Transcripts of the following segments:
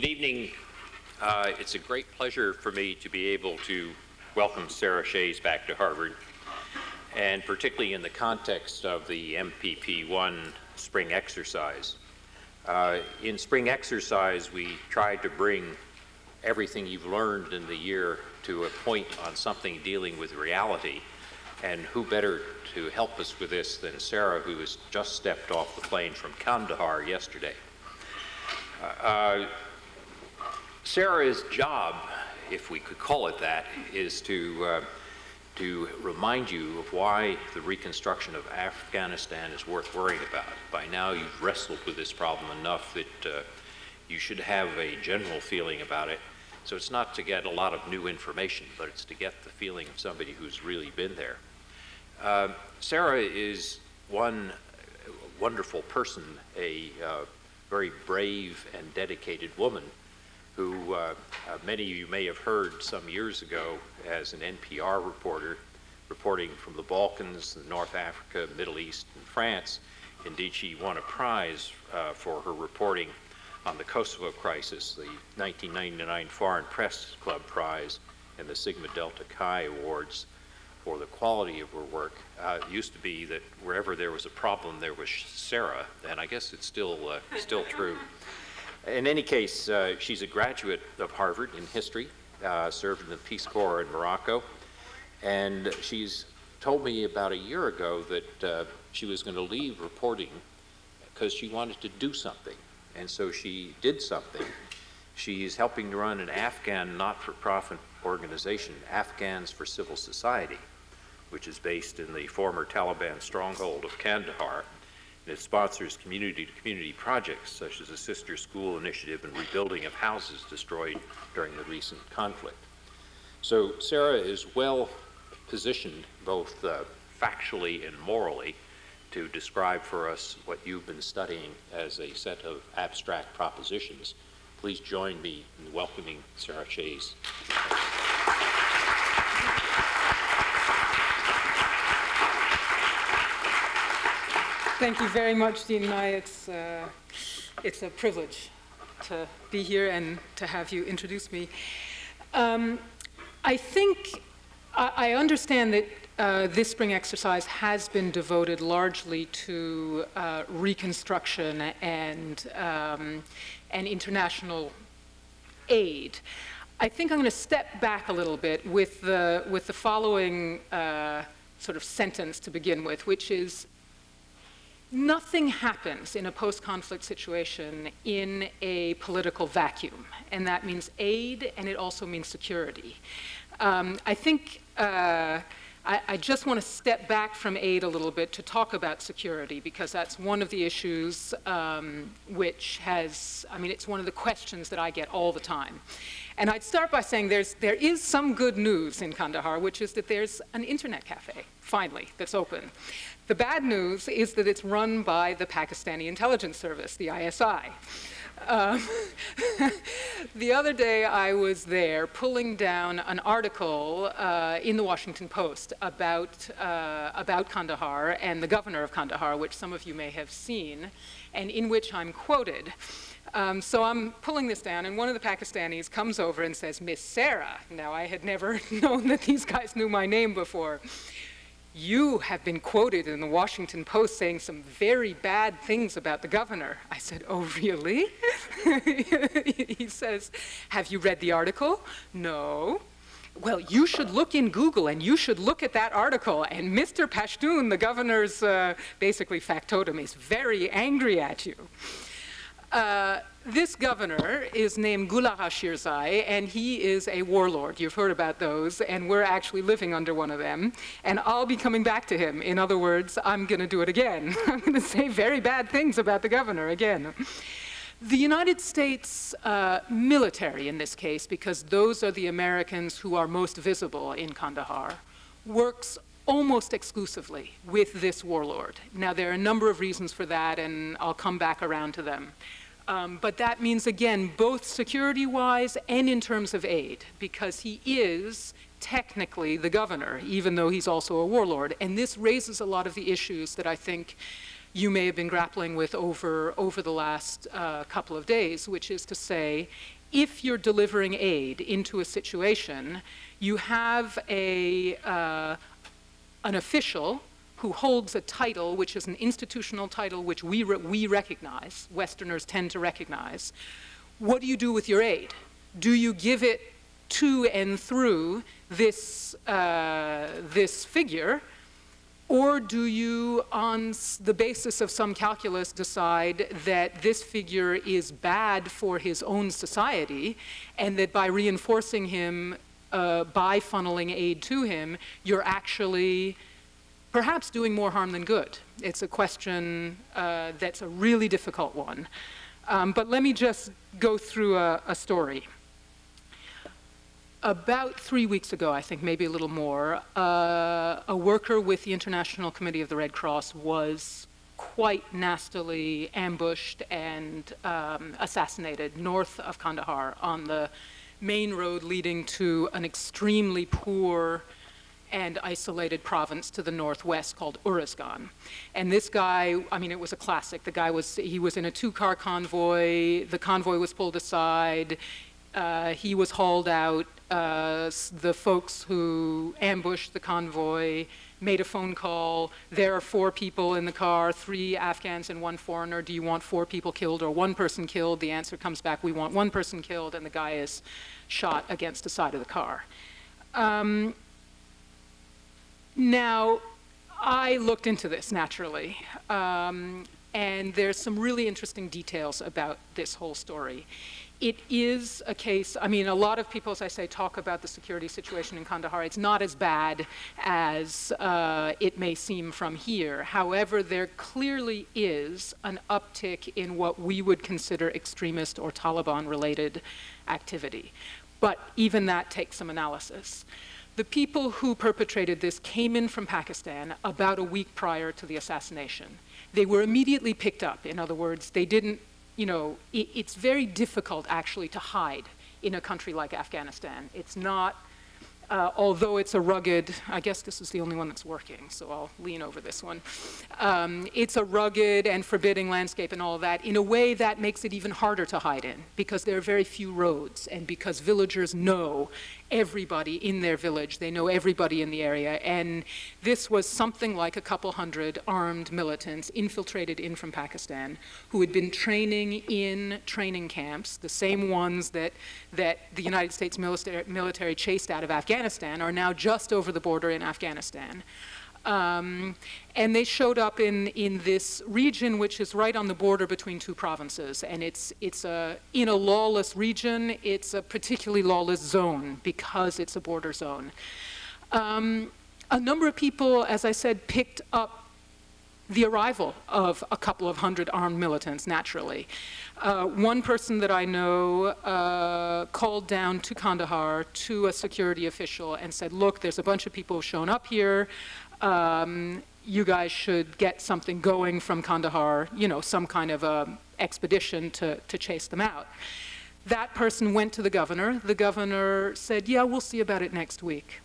Good evening. Uh, it's a great pleasure for me to be able to welcome Sarah Chayes back to Harvard, and particularly in the context of the MPP-1 spring exercise. Uh, in spring exercise, we tried to bring everything you've learned in the year to a point on something dealing with reality. And who better to help us with this than Sarah, who has just stepped off the plane from Kandahar yesterday. Uh, uh, Sarah's job, if we could call it that, is to, uh, to remind you of why the reconstruction of Afghanistan is worth worrying about. By now, you've wrestled with this problem enough that uh, you should have a general feeling about it. So it's not to get a lot of new information, but it's to get the feeling of somebody who's really been there. Uh, Sarah is one wonderful person, a uh, very brave and dedicated woman who uh, uh many of you may have heard some years ago as an NPR reporter reporting from the Balkans, North Africa, Middle East, and France. Indeed, she won a prize uh, for her reporting on the Kosovo crisis, the 1999 Foreign Press Club Prize and the Sigma Delta Chi Awards for the quality of her work. Uh, it used to be that wherever there was a problem, there was Sarah, and I guess it's still, uh, still true. In any case, uh, she's a graduate of Harvard in history, uh, served in the Peace Corps in Morocco, and she's told me about a year ago that uh, she was going to leave reporting because she wanted to do something. And so she did something. She's helping to run an Afghan not-for-profit organization, Afghans for Civil Society, which is based in the former Taliban stronghold of Kandahar. It sponsors community-to-community projects such as a sister school initiative and rebuilding of houses destroyed during the recent conflict. So Sarah is well positioned both uh, factually and morally to describe for us what you've been studying as a set of abstract propositions. Please join me in welcoming Sarah Chayes. Thank you very much, Dean Nye. It's, uh, it's a privilege to be here and to have you introduce me. Um, I think I, I understand that uh, this spring exercise has been devoted largely to uh, reconstruction and, um, and international aid. I think I'm going to step back a little bit with the, with the following uh, sort of sentence to begin with, which is nothing happens in a post-conflict situation in a political vacuum, and that means aid and it also means security. Um, I think uh, I, I just want to step back from aid a little bit to talk about security because that's one of the issues um, which has, I mean, it's one of the questions that I get all the time. And I'd start by saying there's, there is some good news in Kandahar, which is that there's an internet cafe, finally, that's open. The bad news is that it's run by the Pakistani intelligence service, the ISI. Um, the other day I was there pulling down an article uh, in the Washington Post about, uh, about Kandahar and the governor of Kandahar, which some of you may have seen, and in which I'm quoted. Um, so I'm pulling this down, and one of the Pakistanis comes over and says, Miss Sarah. Now, I had never known that these guys knew my name before you have been quoted in the Washington Post saying some very bad things about the governor. I said, oh, really? he says, have you read the article? No. Well, you should look in Google and you should look at that article. And Mr. Pashtun, the governor's uh, basically factotum, is very angry at you. Uh, this governor is named Gul Agha Sherzai, and he is a warlord. You've heard about those, and we're actually living under one of them. And I'll be coming back to him. In other words, I'm going to do it again. I'm going to say very bad things about the governor again. The United States uh, military, in this case, because those are the Americans who are most visible in Kandahar, works almost exclusively with this warlord. Now, there are a number of reasons for that, and I'll come back around to them. Um, but that means, again, both security-wise and in terms of aid, because he is technically the governor, even though he's also a warlord. And this raises a lot of the issues that I think you may have been grappling with over, over the last uh, couple of days, which is to say, if you're delivering aid into a situation, you have a, uh, an official who holds a title, which is an institutional title which we, re we recognize, Westerners tend to recognize. What do you do with your aid? Do you give it to and through this, uh, this figure, or do you, on the basis of some calculus, decide that this figure is bad for his own society, and that by reinforcing him, uh, by funneling aid to him, you're actually perhaps doing more harm than good. It's a question uh, that's a really difficult one. Um, but let me just go through a, a, story. About three weeks ago, I think, maybe a little more, uh, a worker with the International Committee of the Red Cross was quite nastily ambushed and um, assassinated north of Kandahar on the main road leading to an extremely poor and isolated province to the northwest called Uruzgan. And this guy, I mean, it was a classic. The guy was, he was in a two-car convoy. The convoy was pulled aside. Uh, he was hauled out. Uh, the folks who ambushed the convoy made a phone call. There are four people in the car, three Afghans and one foreigner. Do you want four people killed or one person killed? The answer comes back, we want one person killed, and the guy is shot against the side of the car. Um, now, I looked into this naturally, um, and there's some really interesting details about this whole story. It is a case, I mean, a lot of people, as I say, talk about the security situation in Kandahar. It's not as bad as uh, it may seem from here. However, there clearly is an uptick in what we would consider extremist or Taliban related activity. But even that takes some analysis. The people who perpetrated this came in from Pakistan about a week prior to the assassination. They were immediately picked up. In other words, they didn't, you know, it, it's very difficult actually to hide in a country like Afghanistan. It's not uh, although it's a rugged, I guess this is the only one that's working, so I'll lean over this one. Um, it's a rugged and forbidding landscape and all that in a way that makes it even harder to hide in because there are very few roads and because villagers know everybody in their village. They know everybody in the area. And this was something like a couple hundred armed militants infiltrated in from Pakistan who had been training in training camps, the same ones that, that the United States military, military chased out of Afghanistan, are now just over the border in Afghanistan. Um, and they showed up in, in this region, which is right on the border between two provinces. And it's, it's a, in a lawless region, it's a particularly lawless zone because it's a border zone. Um, a number of people, as I said, picked up the arrival of a couple of hundred armed militants, naturally. Uh, one person that I know uh, called down to Kandahar to a security official and said, look, there's a bunch of people shown up here um, you guys should get something going from Kandahar, you know, some kind of a expedition to, to chase them out. That person went to the governor. The governor said, yeah, we'll see about it next week.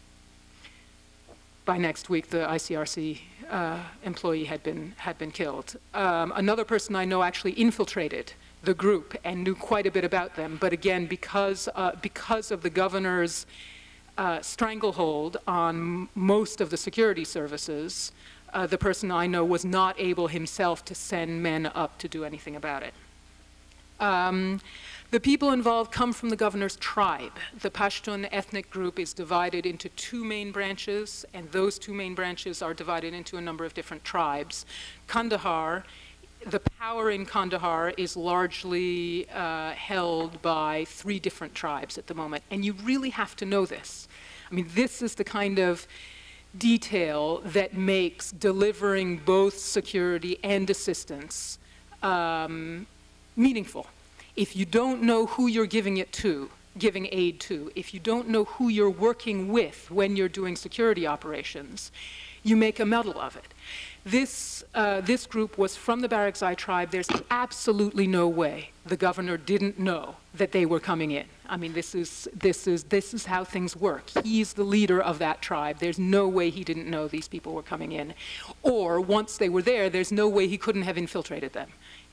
By next week, the ICRC uh, employee had been, had been killed. Um, another person I know actually infiltrated the group and knew quite a bit about them, but again, because, uh, because of the governor's uh, stranglehold on most of the security services, uh, the person I know was not able himself to send men up to do anything about it. Um, the people involved come from the governor's tribe. The Pashtun ethnic group is divided into two main branches, and those two main branches are divided into a number of different tribes. Kandahar the power in Kandahar is largely uh, held by three different tribes at the moment, and you really have to know this. I mean, this is the kind of detail that makes delivering both security and assistance um, meaningful. If you don't know who you're giving it to, giving aid to, if you don't know who you're working with when you're doing security operations, you make a muddle of it. This, uh, this group was from the Barakzai tribe. There's absolutely no way the governor didn't know that they were coming in. I mean, this is, this is, this is how things work. He's the leader of that tribe. There's no way he didn't know these people were coming in. Or once they were there, there's no way he couldn't have infiltrated them.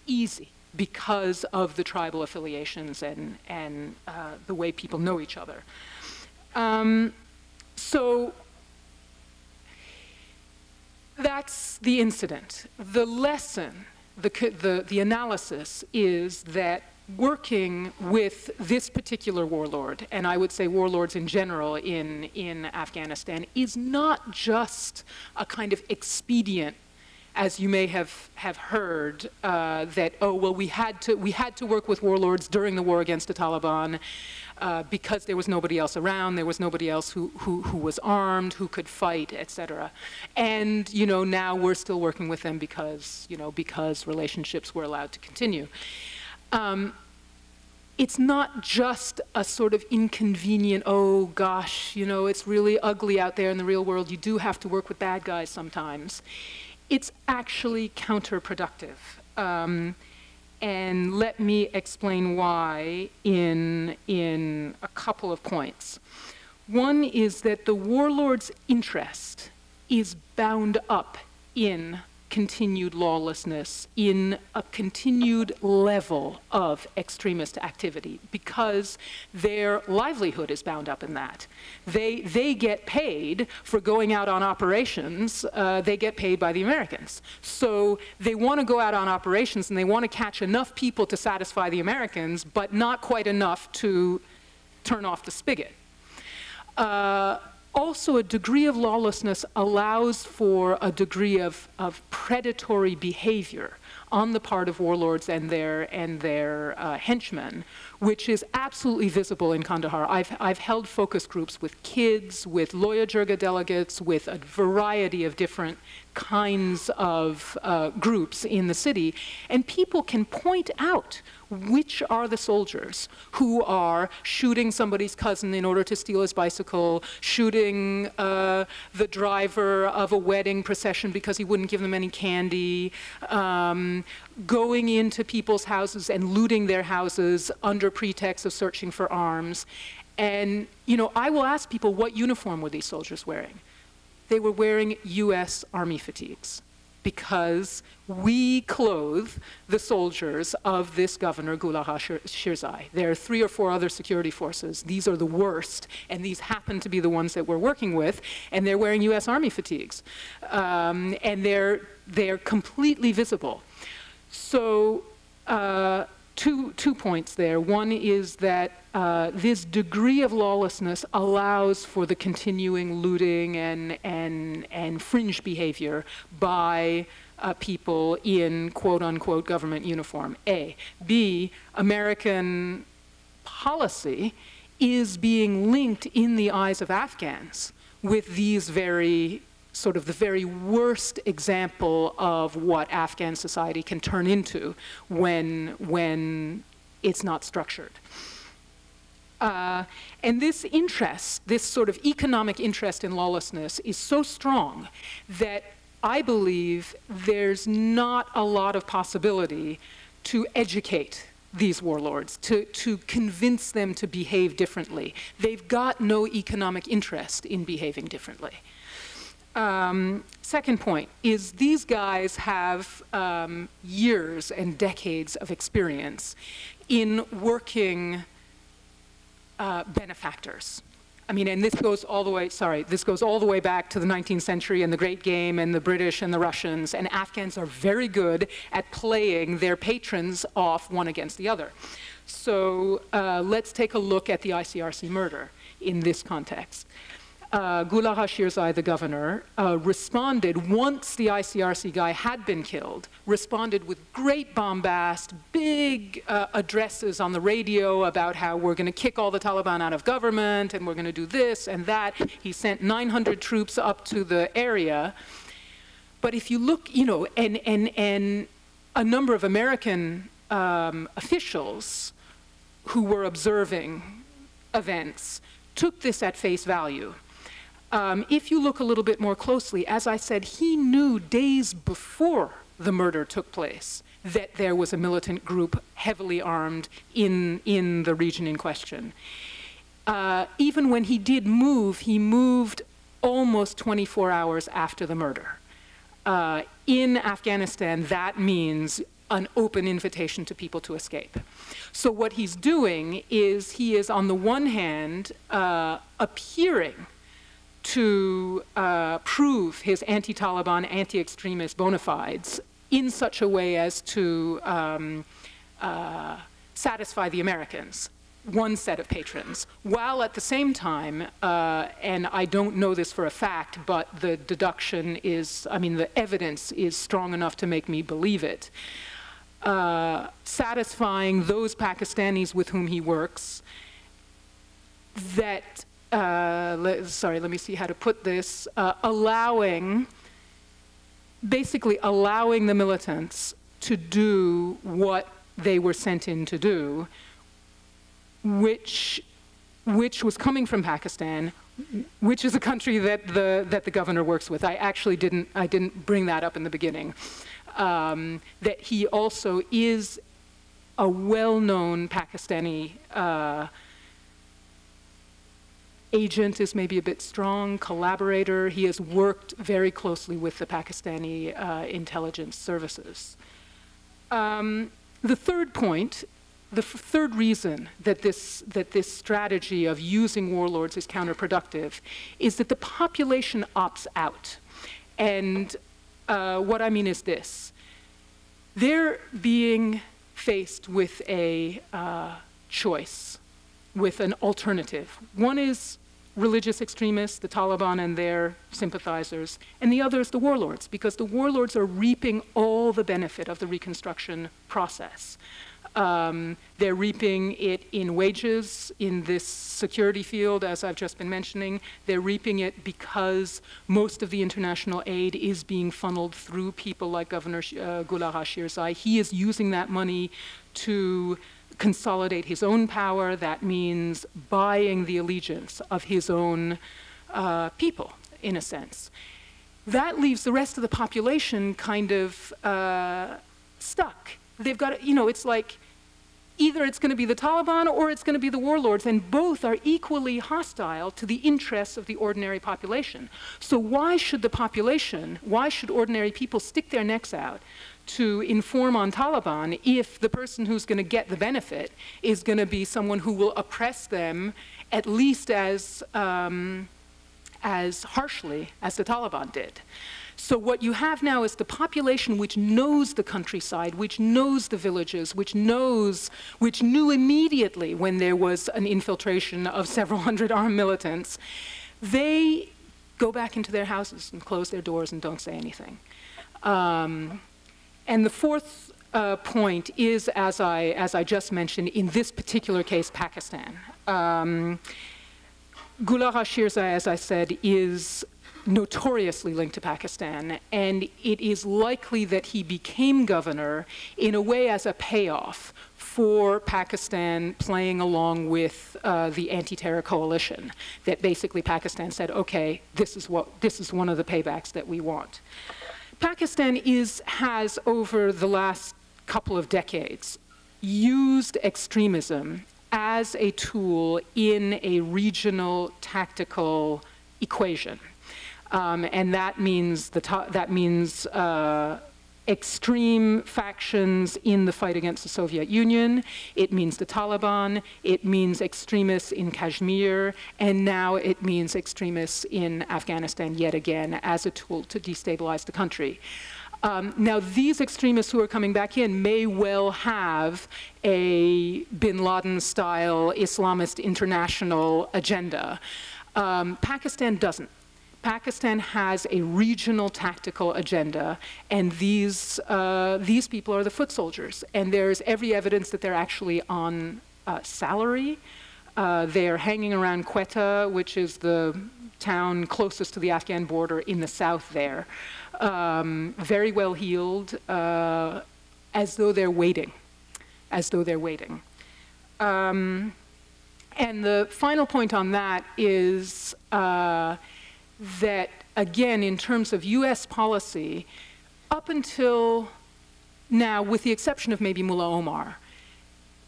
Easy because of the tribal affiliations and, and uh, the way people know each other. Um, so that's the incident. The lesson, the, the, the analysis is that working with this particular warlord, and I would say warlords in general in, in Afghanistan, is not just a kind of expedient as you may have, have heard, uh, that, oh, well, we had, to, we had to work with warlords during the war against the Taliban uh, because there was nobody else around, there was nobody else who, who, who was armed, who could fight, etc. And, you know, now we're still working with them because, you know, because relationships were allowed to continue. Um, it's not just a sort of inconvenient, oh gosh, you know, it's really ugly out there in the real world. You do have to work with bad guys sometimes it's actually counterproductive. Um, and let me explain why in, in a couple of points. One is that the warlord's interest is bound up in continued lawlessness, in a continued level of extremist activity, because their livelihood is bound up in that. They, they get paid for going out on operations, uh, they get paid by the Americans. So they want to go out on operations and they want to catch enough people to satisfy the Americans, but not quite enough to turn off the spigot. Uh, also a degree of lawlessness allows for a degree of, of predatory behavior on the part of warlords and their, and their uh, henchmen, which is absolutely visible in Kandahar. I've, I've held focus groups with kids, with Loya Jirga delegates, with a variety of different kinds of uh, groups in the city, and people can point out which are the soldiers who are shooting somebody's cousin in order to steal his bicycle, shooting uh, the driver of a wedding procession because he wouldn't give them any candy, um, going into people's houses and looting their houses under pretext of searching for arms. And, you know, I will ask people, what uniform were these soldiers wearing? They were wearing US Army fatigues because we clothe the soldiers of this governor, Gulaha Shirzai. There are three or four other security forces. These are the worst, and these happen to be the ones that we're working with, and they're wearing U.S. Army fatigues. Um, and they're, they're completely visible. So uh, two, two points there. One is that uh, this degree of lawlessness allows for the continuing looting and, and, and fringe behavior by uh, people in quote unquote government uniform, A. B, American policy is being linked in the eyes of Afghans with these very sort of the very worst example of what Afghan society can turn into when, when it's not structured. Uh, and this interest, this sort of economic interest in lawlessness, is so strong that I believe there's not a lot of possibility to educate these warlords, to, to convince them to behave differently. They've got no economic interest in behaving differently. Um, second point is these guys have um, years and decades of experience in working uh, benefactors. I mean, and this goes all the way, sorry, this goes all the way back to the 19th century and the Great Game and the British and the Russians, and Afghans are very good at playing their patrons off one against the other. So uh, let's take a look at the ICRC murder in this context uh, Gul Agha Sherzai, the governor, uh, responded once the ICRC guy had been killed, responded with great bombast, big uh, addresses on the radio about how we're going to kick all the Taliban out of government and we're going to do this and that. He sent 900 troops up to the area. But if you look, you know, and, and, and a number of American um, officials who were observing events took this at face value um, if you look a little bit more closely, as I said, he knew days before the murder took place that there was a militant group heavily armed in, in the region in question. Uh, even when he did move, he moved almost 24 hours after the murder. Uh, in Afghanistan, that means an open invitation to people to escape. So, what he's doing is he is, on the one hand, uh, appearing to uh, prove his anti Taliban, anti extremist bona fides in such a way as to um, uh, satisfy the Americans, one set of patrons, while at the same time, uh, and I don't know this for a fact, but the deduction is, I mean, the evidence is strong enough to make me believe it. Uh, satisfying those Pakistanis with whom he works that, uh, le sorry, let me see how to put this, uh, allowing basically allowing the militants to do what they were sent in to do, which, which was coming from Pakistan, which is a country that the, that the governor works with. I actually didn't, I didn't bring that up in the beginning. Um, that he also is a well-known Pakistani uh, agent is maybe a bit strong, collaborator. He has worked very closely with the Pakistani uh, intelligence services. Um, the third point, the third reason that this, that this strategy of using warlords is counterproductive is that the population opts out. And uh, what I mean is this they're being faced with a uh, choice, with an alternative. One is religious extremists, the Taliban and their sympathizers, and the other is the warlords, because the warlords are reaping all the benefit of the reconstruction process. Um, they're reaping it in wages in this security field, as I've just been mentioning. They're reaping it because most of the international aid is being funneled through people like Governor uh, Gul Agha Sherzai. He is using that money to consolidate his own power. That means buying the allegiance of his own uh, people, in a sense. That leaves the rest of the population kind of uh, stuck. They've got, you know, it's like either it's going to be the Taliban or it's going to be the warlords, and both are equally hostile to the interests of the ordinary population. So, why should the population, why should ordinary people stick their necks out to inform on Taliban if the person who's going to get the benefit is going to be someone who will oppress them at least as, um, as harshly as the Taliban did. So what you have now is the population which knows the countryside, which knows the villages, which knows, which knew immediately when there was an infiltration of several hundred armed militants. They go back into their houses and close their doors and don't say anything. Um, and the fourth uh, point is, as I, as I just mentioned, in this particular case, Pakistan. Um, Gul Agha Sherzai, as I said, is notoriously linked to Pakistan, and it is likely that he became governor in a way as a payoff for Pakistan playing along with uh, the anti-terror coalition. That basically Pakistan said, okay, this is what this is one of the paybacks that we want. Pakistan is, has, over the last couple of decades, used extremism as a tool in a regional tactical equation. Um, and that means, the that means uh, extreme factions in the fight against the Soviet Union. It means the Taliban. It means extremists in Kashmir. And now it means extremists in Afghanistan yet again as a tool to destabilize the country. Um, now, these extremists who are coming back in may well have a bin Laden style Islamist international agenda. Um, Pakistan doesn't. Pakistan has a regional tactical agenda, and these, uh, these people are the foot soldiers. And there's every evidence that they're actually on uh, salary. Uh, they're hanging around Quetta, which is the town closest to the Afghan border in the south there, um, very well heeled, uh, as though they're waiting, as though they're waiting. Um, and the final point on that is uh, that, again, in terms of US policy, up until now, with the exception of maybe Mullah Omar,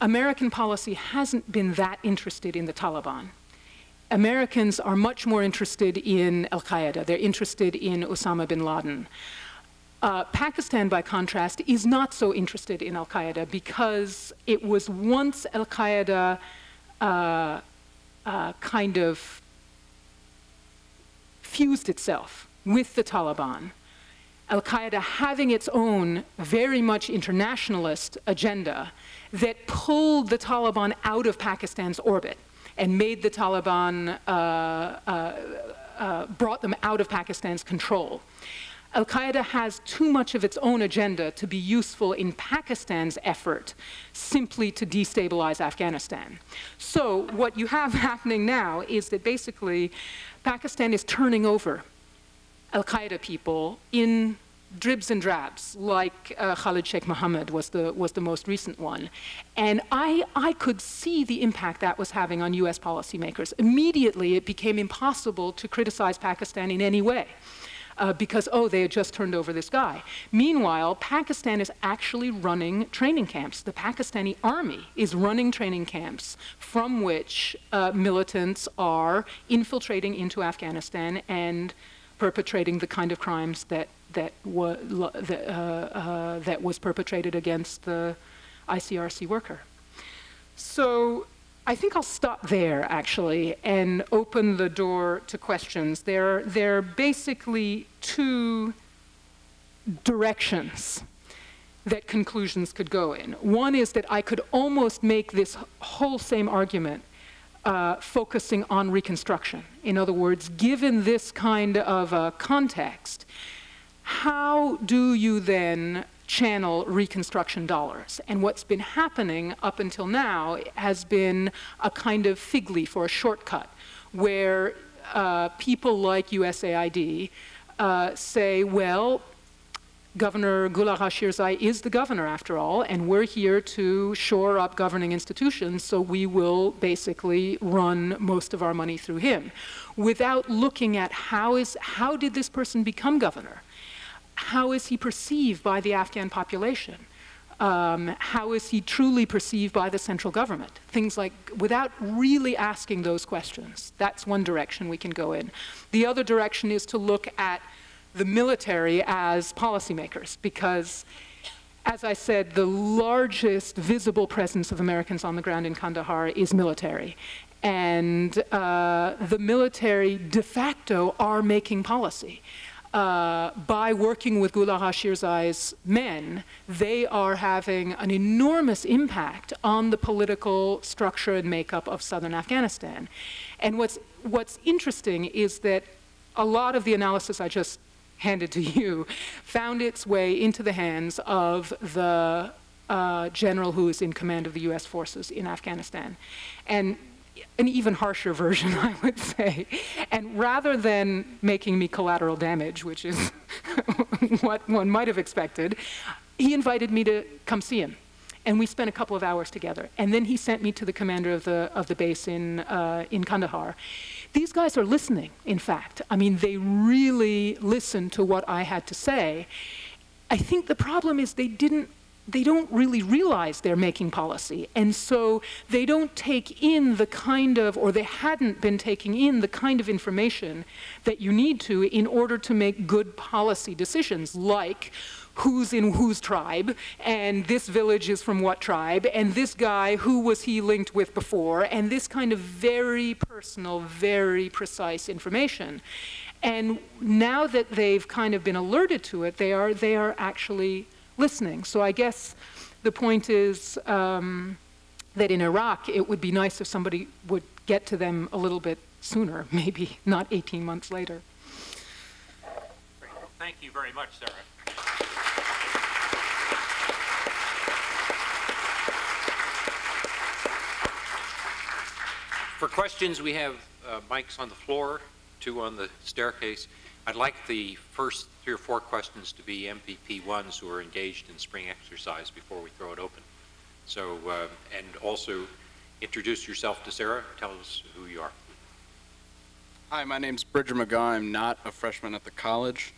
American policy hasn't been that interested in the Taliban. Americans are much more interested in Al Qaeda, they're interested in Osama bin Laden. Uh, Pakistan, by contrast, is not so interested in Al Qaeda because it was once Al Qaeda uh, uh, kind of fused itself with the Taliban, Al Qaeda having its own very much internationalist agenda that pulled the Taliban out of Pakistan's orbit and made the Taliban, uh, uh, uh, brought them out of Pakistan's control. Al Qaeda has too much of its own agenda to be useful in Pakistan's effort simply to destabilize Afghanistan. So, what you have happening now is that basically Pakistan is turning over Al Qaeda people in dribs and drabs, like uh, Khalid Sheikh Mohammed was the, was the most recent one. And I, I could see the impact that was having on US policymakers. Immediately, it became impossible to criticize Pakistan in any way uh, because, oh, they had just turned over this guy. Meanwhile, Pakistan is actually running training camps. The Pakistani army is running training camps from which uh, militants are infiltrating into Afghanistan and perpetrating the kind of crimes that that, wa- that, uh, uh, that was perpetrated against the ICRC worker. So I think I'll stop there actually and open the door to questions. There, there are basically two directions that conclusions could go in. One is that I could almost make this whole same argument uh, focusing on Reconstruction. In other words, given this kind of a context, how do you then channel Reconstruction dollars. And what's been happening up until now has been a kind of fig leaf or a shortcut where uh, people like USAID uh, say, well, Governor Gul Agha Sherzai is the governor after all, and we're here to shore up governing institutions, so we will basically run most of our money through him. Without looking at how is how did this person become governor? How is he perceived by the Afghan population? Um, how is he truly perceived by the central government? Things like, without really asking those questions. That's one direction we can go in. The other direction is to look at the military as policymakers, because, as I said, the largest visible presence of Americans on the ground in Kandahar is military. And uh, the military de facto are making policy uh, by working with Gul Agha Sherzai's men, they are having an enormous impact on the political structure and makeup of southern Afghanistan. And what's, what's interesting is that a lot of the analysis I just handed to you found its way into the hands of the uh, general who is in command of the US forces in Afghanistan. And an even harsher version, I would say. And rather than making me collateral damage, which is what one might have expected, he invited me to come see him. And we spent a couple of hours together. And then he sent me to the commander of the, of the base in, uh, in Kandahar. These guys are listening, in fact. I mean, they really listened to what I had to say. I think the problem is they didn't they don't really realize they're making policy. And so they don't take in the kind of, or they hadn't been taking in the kind of information that you need to in order to make good policy decisions, like who's in whose tribe, and this village is from what tribe, and this guy, who was he linked with before, and this kind of very personal, very precise information. And now that they've kind of been alerted to it, they are, they are actually listening. So I guess the point is um, that in Iraq, it would be nice if somebody would get to them a little bit sooner, maybe not 18 months later. Thank you very much, Sarah. For questions, we have uh, mics on the floor, two on the staircase. I'd like the first three or four questions to be MPP ones who are engaged in spring exercise before we throw it open. So, uh, and also introduce yourself to Sarah. Tell us who you are. Hi, my name's Bridger McGaw. I'm not a freshman at the college.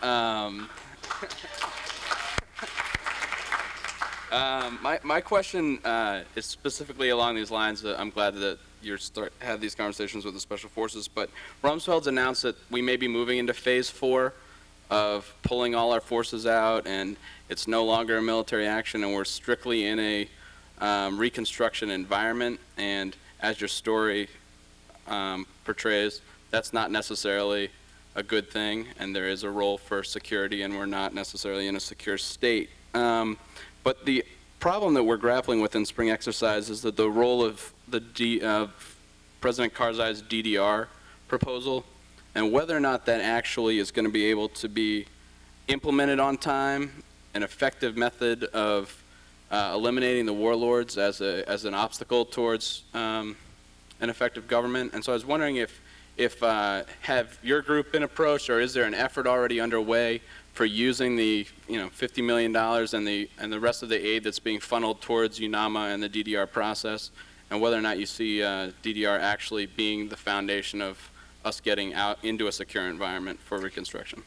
Um, um, my, my question uh, is specifically along these lines. I'm glad that you're start have these conversations with the special forces. But Rumsfeld's announced that we may be moving into phase four of pulling all our forces out, and it's no longer a military action, and we're strictly in a um, reconstruction environment. And as your story um, portrays, that's not necessarily a good thing, and there is a role for security, and we're not necessarily in a secure state. Um, but the problem that we're grappling with in spring exercise is that the role of the D, uh, President Karzai's DDR proposal, and whether or not that actually is going to be able to be implemented on time, an effective method of uh, eliminating the warlords as, a, as an obstacle towards um, an effective government. And so I was wondering if, if uh, have your group been approached, or is there an effort already underway for using the you know 50 million dollars and the and the rest of the aid that's being funneled towards UNAMA and the DDR process, and whether or not you see uh, DDR actually being the foundation of us getting out into a secure environment for reconstruction.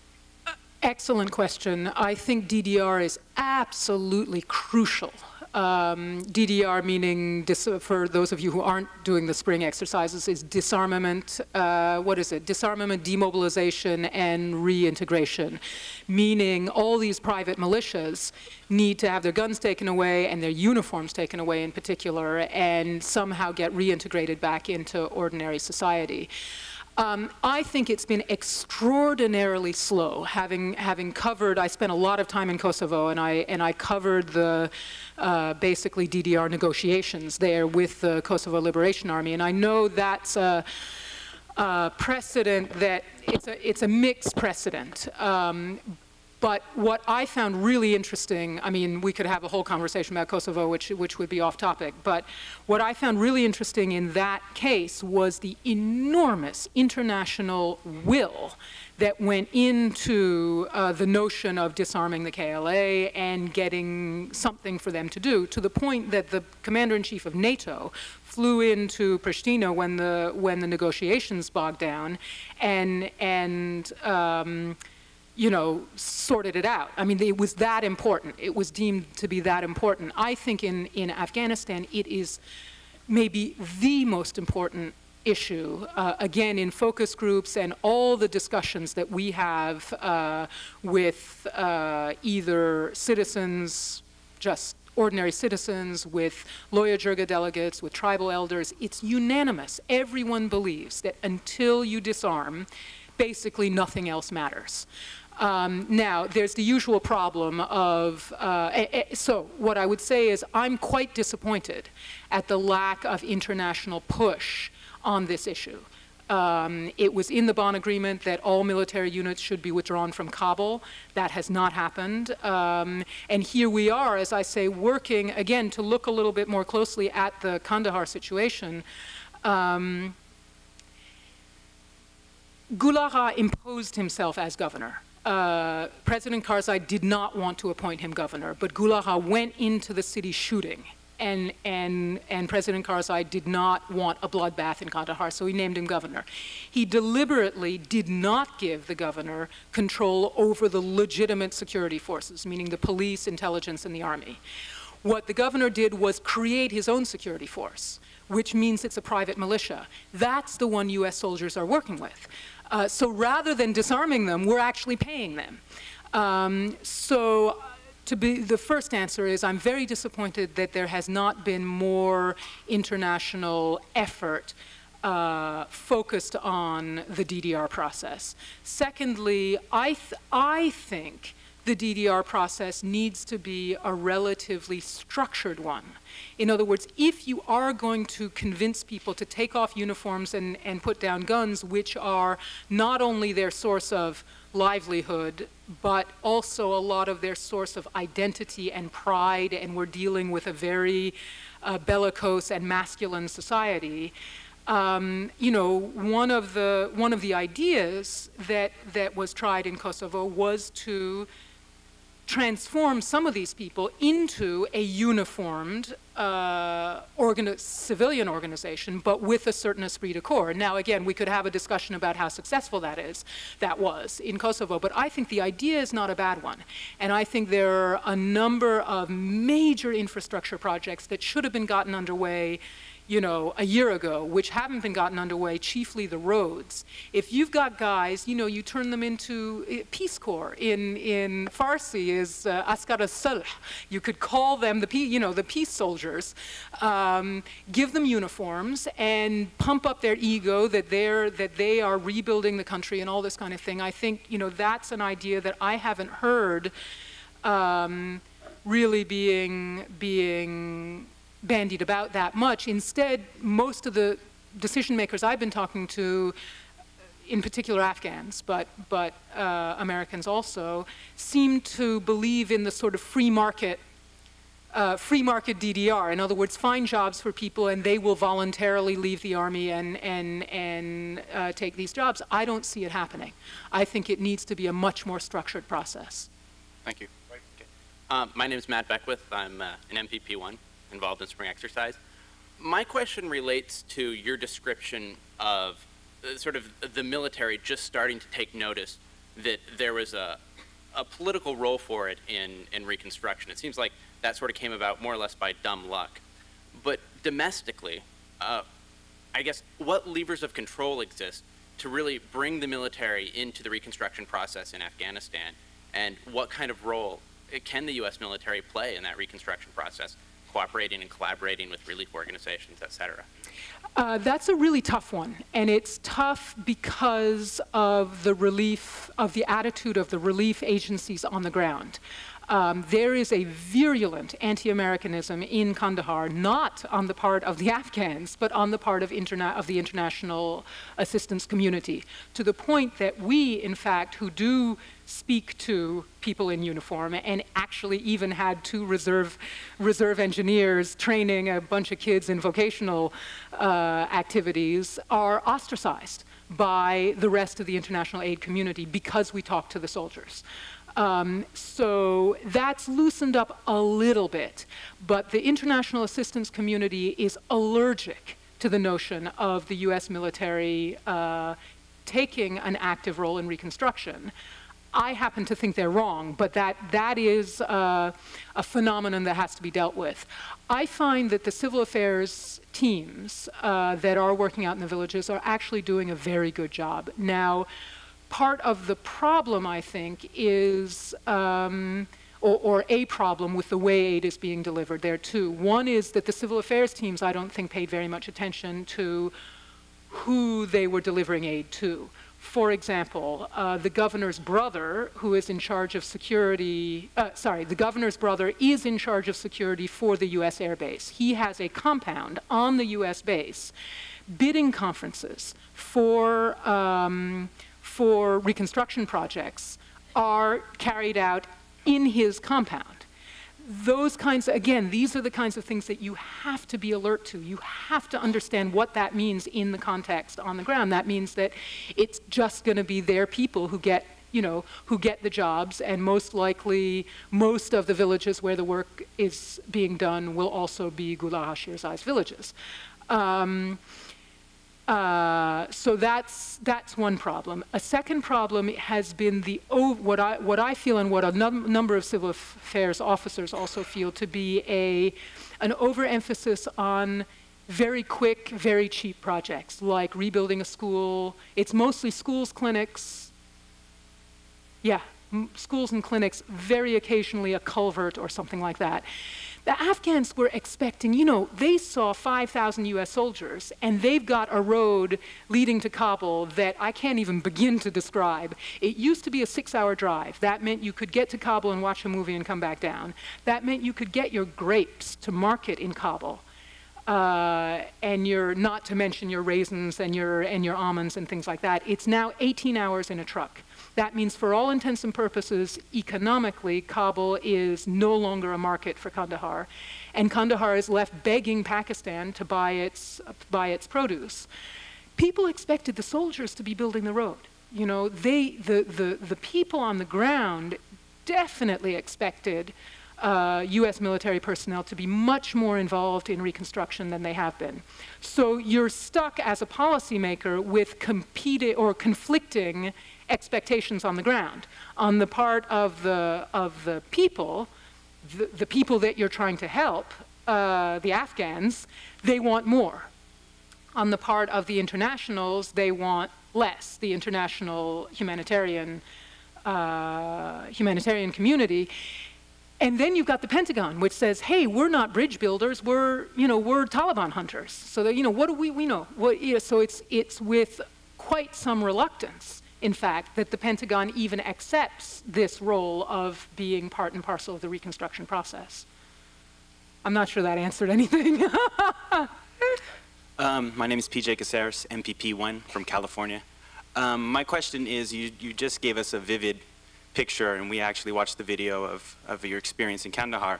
Excellent question. I think DDR is absolutely crucial. Um, DDR meaning, for those of you who aren't doing the spring exercises, is disarmament, uh, what is it? Disarmament, demobilization, and reintegration. Meaning all these private militias need to have their guns taken away and their uniforms taken away in particular and somehow get reintegrated back into ordinary society. Um, I think it's been extraordinarily slow. Having having covered, I spent a lot of time in Kosovo, and I and I covered the uh, basically DDR negotiations there with the Kosovo Liberation Army, and I know that's a, a precedent that it's a it's a mixed precedent. Um, but what I found really interesting, I mean, we could have a whole conversation about Kosovo, which, which would be off topic, but what I found really interesting in that case was the enormous international will that went into uh, the notion of disarming the KLA and getting something for them to do, to the point that the commander-in-chief of NATO flew into Pristina when the, when the negotiations bogged down and, and um, you know, sorted it out. I mean, it was that important. It was deemed to be that important. I think in, in Afghanistan, it is maybe the most important issue, uh, again, in focus groups and all the discussions that we have uh, with uh, either citizens, just ordinary citizens, with Loya Jirga delegates, with tribal elders, it's unanimous. Everyone believes that until you disarm, basically nothing else matters. Um, now, there's the usual problem of, uh, so what I would say is I'm quite disappointed at the lack of international push on this issue. Um, it was in the Bonn Agreement that all military units should be withdrawn from Kabul. That has not happened. Um, and here we are, as I say, working, again, to look a little bit more closely at the Kandahar situation. Um, Gul imposed himself as governor uh, President Karzai did not want to appoint him governor, but Gul Agha went into the city shooting. And, and, and President Karzai did not want a bloodbath in Kandahar, so he named him governor. He deliberately did not give the governor control over the legitimate security forces, meaning the police, intelligence, and the army. What the governor did was create his own security force, which means it's a private militia. That's the one US soldiers are working with. Uh, so rather than disarming them, we're actually paying them. Um, so to be, the first answer is I'm very disappointed that there has not been more international effort uh, focused on the DDR process. Secondly, I, th I think the DDR process needs to be a relatively structured one. In other words, if you are going to convince people to take off uniforms and, and put down guns, which are not only their source of livelihood, but also a lot of their source of identity and pride, and we're dealing with a very uh, bellicose and masculine society. Um, you know, one of the one of the ideas that that was tried in Kosovo was to transform some of these people into a uniformed uh, organi- civilian organization, but with a certain esprit de corps. Now, again, we could have a discussion about how successful that is, that was in Kosovo, but I think the idea is not a bad one. And I think there are a number of major infrastructure projects that should have been gotten underway you know, a year ago, which haven't been gotten underway, chiefly the roads. If you've got guys, you know, you turn them into uh, Peace Corps. In, in Farsi is uh, Askar al You could call them the, you know, the peace soldiers. Um, give them uniforms and pump up their ego that they're, that they are rebuilding the country and all this kind of thing. I think, you know, that's an idea that I haven't heard um, really being, being bandied about that much. Instead, most of the decision makers I've been talking to, in particular Afghans, but, but uh, Americans also, seem to believe in the sort of free market. Uh, free market DDR, in other words, find jobs for people and they will voluntarily leave the army and, and, and uh, take these jobs. I don't see it happening. I think it needs to be a much more structured process. Thank you. Um, my name is Matt Beckwith. I'm uh, an MPP1 involved in spring exercise. My question relates to your description of uh, sort of the military just starting to take notice that there was a, a political role for it in, in Reconstruction. It seems like that sort of came about more or less by dumb luck. But domestically, uh, I guess, what levers of control exist to really bring the military into the reconstruction process in Afghanistan? And what kind of role can the U.S. military play in that reconstruction process? Cooperating and collaborating with relief organizations, et cetera? Uh, that's a really tough one, and it's tough because of the relief, of the attitude of the relief agencies on the ground. Um, there is a virulent anti-Americanism in Kandahar, not on the part of the Afghans, but on the part of, interna- of the international assistance community, to the point that we, in fact, who do speak to people in uniform and actually even had two reserve, reserve engineers training a bunch of kids in vocational uh, activities are ostracized by the rest of the international aid community because we talk to the soldiers. Um, so that's loosened up a little bit, but the international assistance community is allergic to the notion of the US military uh, taking an active role in reconstruction. I happen to think they're wrong, but that, that is uh, a phenomenon that has to be dealt with. I find that the civil affairs teams uh, that are working out in the villages are actually doing a very good job. Now, part of the problem, I think, is, um, or, or, a problem with the way aid is being delivered there too. One is that the civil affairs teams, I don't think, paid very much attention to who they were delivering aid to. For example, uh, the governor's brother, who is in charge of security, uh, sorry, the governor's brother is in charge of security for the US Air Base. He has a compound on the US base. Bidding conferences for, um, for reconstruction projects are carried out in his compound those kinds, of, again, these are the kinds of things that you have to be alert to. You have to understand what that means in the context on the ground. That means that it's just going to be their people who get you know, who get the jobs, and most likely, most of the villages where the work is being done will also be Gul Agha Sherzai's villages. Um, uh, so that's that's one problem. A second problem has been the what I what I feel and what a num number of civil affairs officers also feel to be a an overemphasis on very quick, very cheap projects like rebuilding a school. It's mostly schools, clinics. Yeah, schools and clinics. Very occasionally a culvert or something like that. The Afghans were expecting, you know, they saw 5,000 US soldiers, and they've got a road leading to Kabul that I can't even begin to describe. It used to be a six hour drive. That meant you could get to Kabul and watch a movie and come back down. That meant you could get your grapes to market in Kabul. Uh, and your, not to mention your raisins and your, and your almonds and things like that. It's now 18 hours in a truck. That means, for all intents and purposes, economically, Kabul is no longer a market for Kandahar. And Kandahar is left begging Pakistan to buy its, buy its produce. People expected the soldiers to be building the road. You know, they, the, the, the people on the ground definitely expected uh, U.S. military personnel to be much more involved in reconstruction than they have been. So you're stuck as a policymaker with competing or conflicting expectations on the ground. On the part of the, of the people, the, the people that you're trying to help, uh, the Afghans, they want more. On the part of the internationals, they want less, the international humanitarian, uh, humanitarian community. And then you've got the Pentagon, which says, "Hey, we're not bridge builders. We're, you know, we're Taliban hunters." So that, you know, what do we we know? What, you know, so it's it's with quite some reluctance, in fact, that the Pentagon even accepts this role of being part and parcel of the reconstruction process. I'm not sure that answered anything. Um, my name is PJ Caceres, MPP1 from California. Um, my question is, you, you just gave us a vivid picture, and we actually watched the video of, of your experience in Kandahar.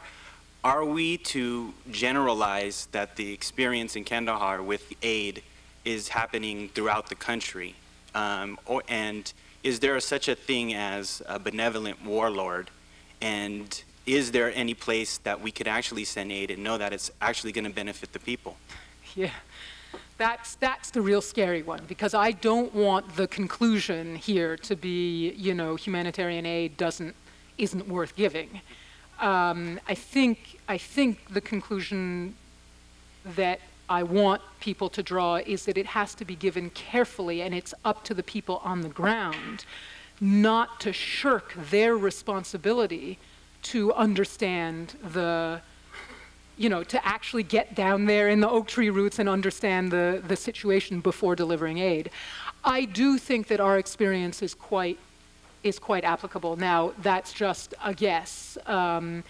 Are we to generalize that the experience in Kandahar with aid is happening throughout the country? Um, or, and is there such a thing as a benevolent warlord? And is there any place that we could actually send aid and know that it's actually going to benefit the people? Yeah. That's, that's the real scary one because I don't want the conclusion here to be, you know, humanitarian aid doesn't, isn't worth giving. Um, I, think, I think the conclusion that I want people to draw is that it has to be given carefully and it's up to the people on the ground not to shirk their responsibility to understand the you know, to actually get down there in the oak tree roots and understand the, the situation before delivering aid. I do think that our experience is quite, is quite applicable. Now, that's just a guess, um,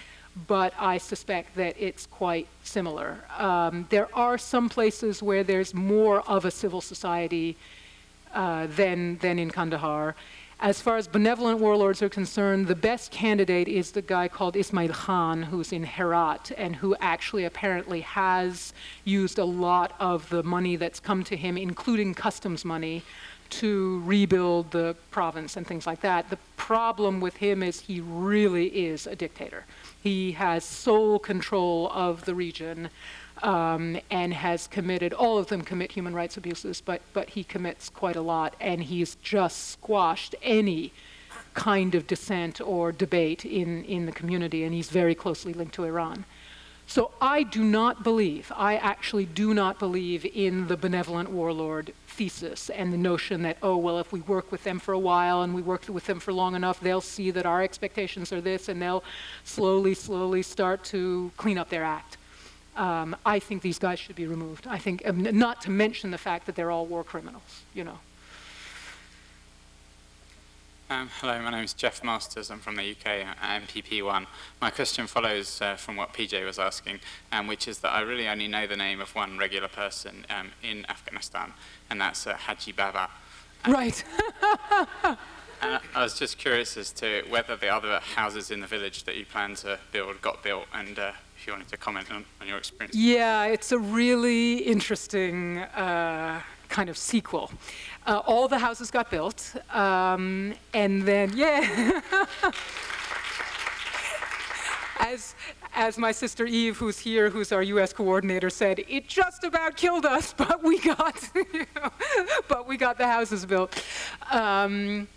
but I suspect that it's quite similar. Um, there are some places where there's more of a civil society uh, than, than in Kandahar. As far as benevolent warlords are concerned, the best candidate is the guy called Ismail Khan, who's in Herat, and who actually apparently has used a lot of the money that's come to him, including customs money, to rebuild the province and things like that. The problem with him is he really is a dictator. He has sole control of the region um, and has committed, all of them commit human rights abuses, but, but he commits quite a lot, and he's just squashed any kind of dissent or debate in, in the community, and he's very closely linked to Iran. So I do not believe, I actually do not believe in the benevolent warlord thesis and the notion that, oh, well, if we work with them for a while and we work with them for long enough, they'll see that our expectations are this and they'll slowly, slowly start to clean up their act um, I think these guys should be removed. I think, um, not to mention the fact that they're all war criminals, you know. Um, hello, my name is Jeff Masters. I'm from the UK at MPP1. My question follows uh, from what PJ was asking, um, which is that I really only know the name of one regular person um, in Afghanistan, and that's uh, Haji Baba. right. and I was just curious as to whether the other houses in the village that you plan to build got built, and uh, if you wanted to comment on, on your experience. Yeah, it's a really interesting uh, kind of sequel. Uh, all the houses got built, um, and then, yeah. as, as my sister Eve, who's here, who's our U.S. coordinator, said, it just about killed us, but we got, but we got the houses built. Um,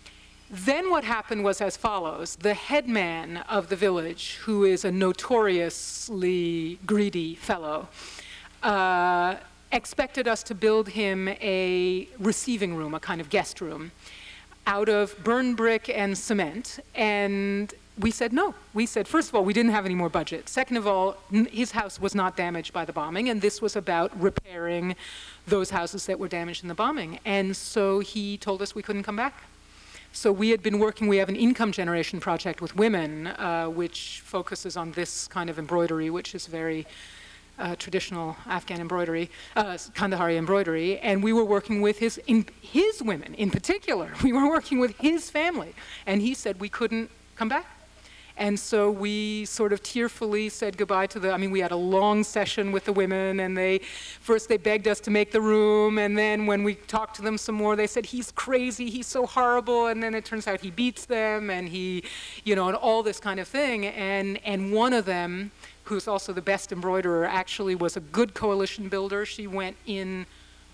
then what happened was as follows. The headman of the village, who is a notoriously greedy fellow, uh, expected us to build him a receiving room, a kind of guest room, out of burn brick and cement. And we said no. We said, first of all, we didn't have any more budget. Second of all, his house was not damaged by the bombing, and this was about repairing those houses that were damaged in the bombing. And so he told us we couldn't come back. So we had been working, we have an income generation project with women, uh, which focuses on this kind of embroidery, which is very uh, traditional Afghan embroidery, uh, Kandahari embroidery, and we were working with his, in, his women in particular. We were working with his family, and he said we couldn't come back. And so we sort of tearfully said goodbye to the, I mean, we had a long session with the women, and they, first they begged us to make the room, and then when we talked to them some more, they said, he's crazy, he's so horrible, and then it turns out he beats them, and he, you know, and all this kind of thing. And, and one of them, who's also the best embroiderer, actually was a good coalition builder. She went in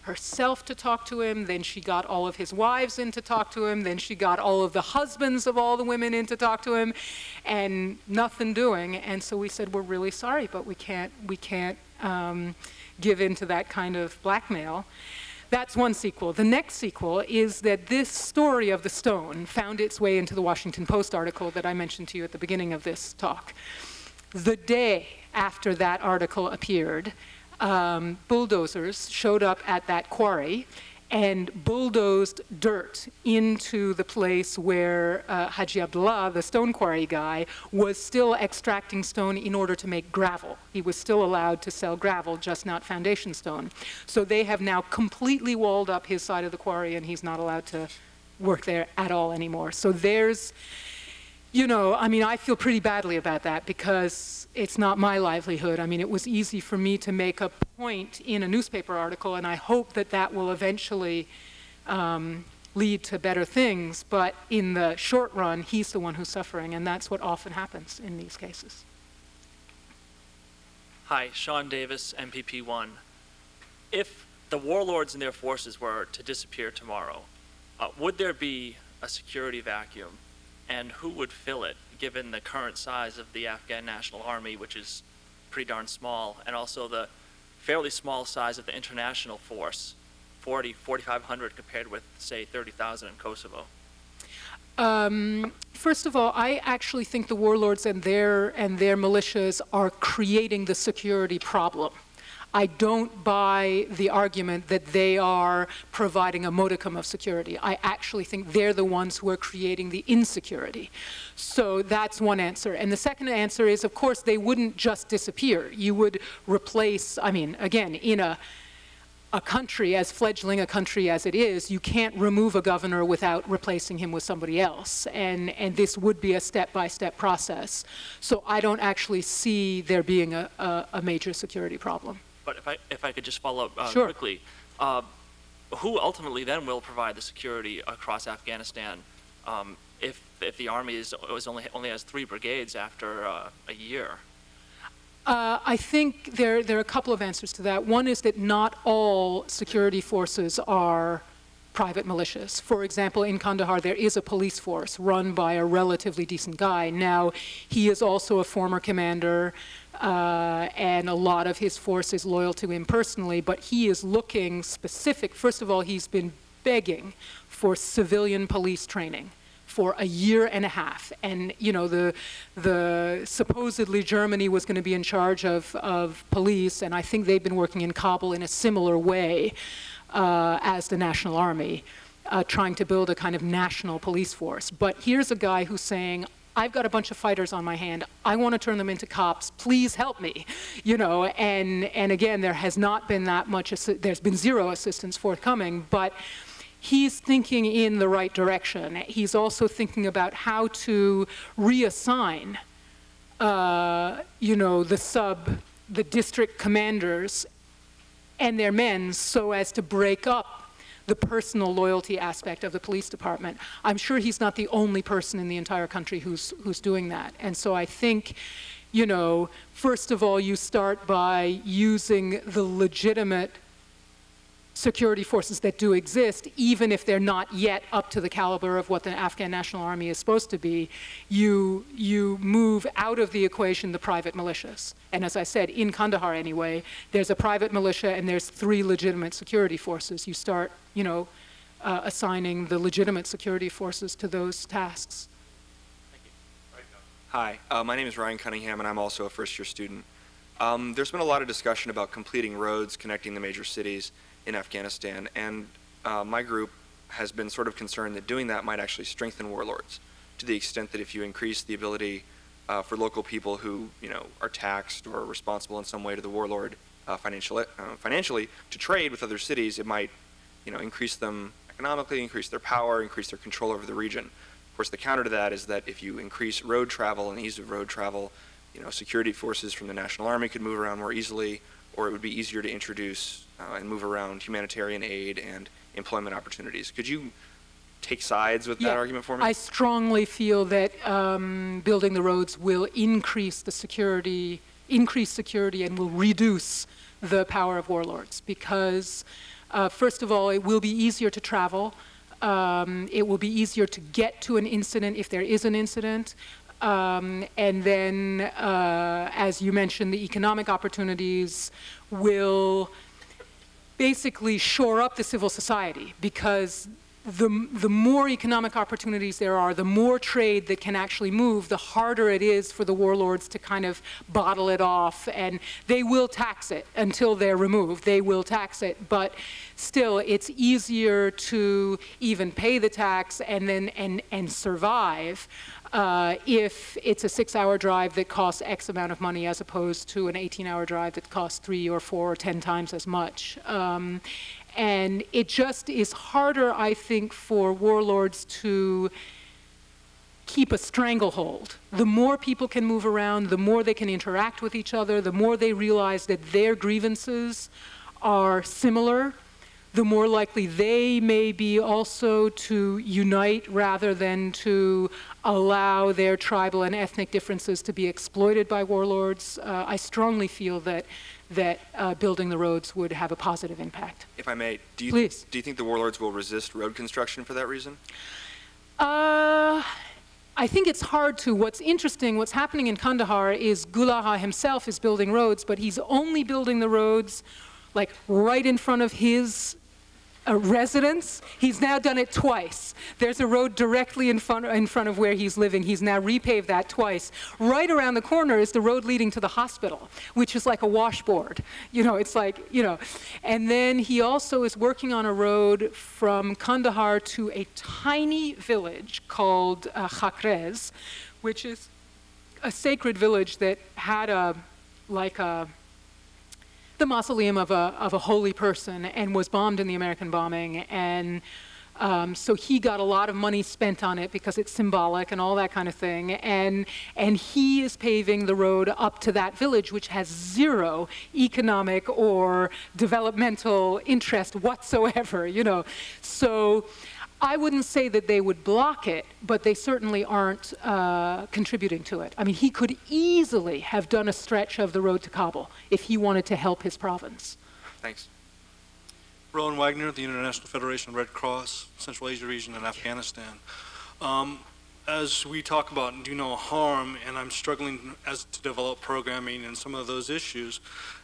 herself to talk to him, then she got all of his wives in to talk to him, then she got all of the husbands of all the women in to talk to him, and nothing doing. And so we said, we're really sorry, but we can't, we can't um, give in to that kind of blackmail. That's one sequel. The next sequel is that this story of the stone found its way into the Washington Post article that I mentioned to you at the beginning of this talk. The day after that article appeared, um, bulldozers showed up at that quarry and bulldozed dirt into the place where uh, Haji Abdullah, the stone quarry guy, was still extracting stone in order to make gravel. He was still allowed to sell gravel, just not foundation stone. So they have now completely walled up his side of the quarry and he's not allowed to work there at all anymore. So there's, you know, I mean, I feel pretty badly about that because it's not my livelihood. I mean, it was easy for me to make a point in a newspaper article, and I hope that that will eventually um, lead to better things. But in the short run, he's the one who's suffering, and that's what often happens in these cases. Hi, Sean Davis, MPP 1. If the warlords and their forces were to disappear tomorrow, uh, would there be a security vacuum? And who would fill it, given the current size of the Afghan National Army, which is pretty darn small, and also the fairly small size of the international force, 40, 4,500 compared with, say, 30,000 in Kosovo? Um, first of all, I actually think the warlords and their and their militias are creating the security problem. I don't buy the argument that they are providing a modicum of security. I actually think they're the ones who are creating the insecurity. So that's one answer. And the second answer is, of course, they wouldn't just disappear. You would replace, I mean, again, in a a country, as fledgling a country as it is, you can't remove a governor without replacing him with somebody else. And, and this would be a step-by-step process. So I don't actually see there being a, a, a major security problem. But if I, if I could just follow up uh, Sure. quickly, uh, who ultimately then will provide the security across Afghanistan um, if, if the army is, is only, only has three brigades after uh, a year? Uh, I think there, there are a couple of answers to that. One is that not all security forces are private militias. For example, in Kandahar, there is a police force run by a relatively decent guy. Now, he is also a former commander, uh, and a lot of his force is loyal to him personally, but he is looking specific. First of all, he's been begging for civilian police training for a year and a half. And, you know, the, the supposedly Germany was going to be in charge of, of police, and I think they've been working in Kabul in a similar way uh, as the National Army, uh, trying to build a kind of national police force. But here's a guy who's saying, I've got a bunch of fighters on my hand. I want to turn them into cops. Please help me, you know. And and again, there has not been that much. There's been zero assistance forthcoming, but he's thinking in the right direction. He's also thinking about how to reassign, uh, you know, the sub, the district commanders and their men so as to break up the personal loyalty aspect of the police department. I'm sure he's not the only person in the entire country who's, who's doing that. And so I think, you know, first of all, you start by using the legitimate security forces that do exist, even if they're not yet up to the caliber of what the Afghan National Army is supposed to be, you, you move out of the equation the private militias. And as I said, in Kandahar anyway, there's a private militia and there's three legitimate security forces. You start, you know, uh, assigning the legitimate security forces to those tasks. Hi, uh, my name is Ryan Cunningham, and I'm also a first-year student. Um, there's been a lot of discussion about completing roads connecting the major cities in Afghanistan, and uh, my group has been sort of concerned that doing that might actually strengthen warlords, to the extent that if you increase the ability uh, for local people who, you know, are taxed or responsible in some way to the warlord uh, financially, uh, financially to trade with other cities, it might, you know, increase them economically, increase their power, increase their control over the region. Of course, the counter to that is that if you increase road travel and ease of road travel, you know, security forces from the National Army could move around more easily, or it would be easier to introduce uh, and move around humanitarian aid and employment opportunities. Could you take sides with that argument for me? I strongly feel that um, building the roads will increase the security, increase security, and will reduce the power of warlords because, uh, first of all, it will be easier to travel. Um, it will be easier to get to an incident if there is an incident. Um, and then, uh, as you mentioned, the economic opportunities will basically shore up the civil society because the, the more economic opportunities there are, the more trade that can actually move, the harder it is for the warlords to kind of bottle it off. And they will tax it until they're removed. They will tax it. But still, it's easier to even pay the tax and then and, and survive uh, if it's a six-hour drive that costs X amount of money as opposed to an 18-hour drive that costs three or four or 10 times as much. Um, and it just is harder, I think, for warlords to keep a stranglehold. The more people can move around, the more they can interact with each other, the more they realize that their grievances are similar, the more likely they may be also to unite rather than to allow their tribal and ethnic differences to be exploited by warlords. Uh, I strongly feel that that uh, building the roads would have a positive impact. if I may, do you, Please. do you think the warlords will resist road construction for that reason? Uh, I think it's hard to. What's interesting, what's happening in Kandahar is Gul Agha himself is building roads, but he's only building the roads like right in front of his uh, residence. He's now done it twice. There's a road directly in front, in front of where he's living. He's now repaved that twice. Right around the corner is the road leading to the hospital, which is like a washboard. You know, it's like, you know. And then he also is working on a road from Kandahar to a tiny village called uh, Khakrez, which is a sacred village that had a, like a, the mausoleum of a, of a holy person and was bombed in the American bombing. And um, so he got a lot of money spent on it because it's symbolic and all that kind of thing. And, and he is paving the road up to that village, which has zero economic or developmental interest whatsoever, you know. So I wouldn't say that they would block it, but they certainly aren't uh, contributing to it. I mean, he could easily have done a stretch of the road to Kabul if he wanted to help his province. Thanks. Rowan Wagner, the International Federation of Red Cross, Central Asia region, and Afghanistan. Um, as we talk about do no harm, and I'm struggling as to develop programming and some of those issues,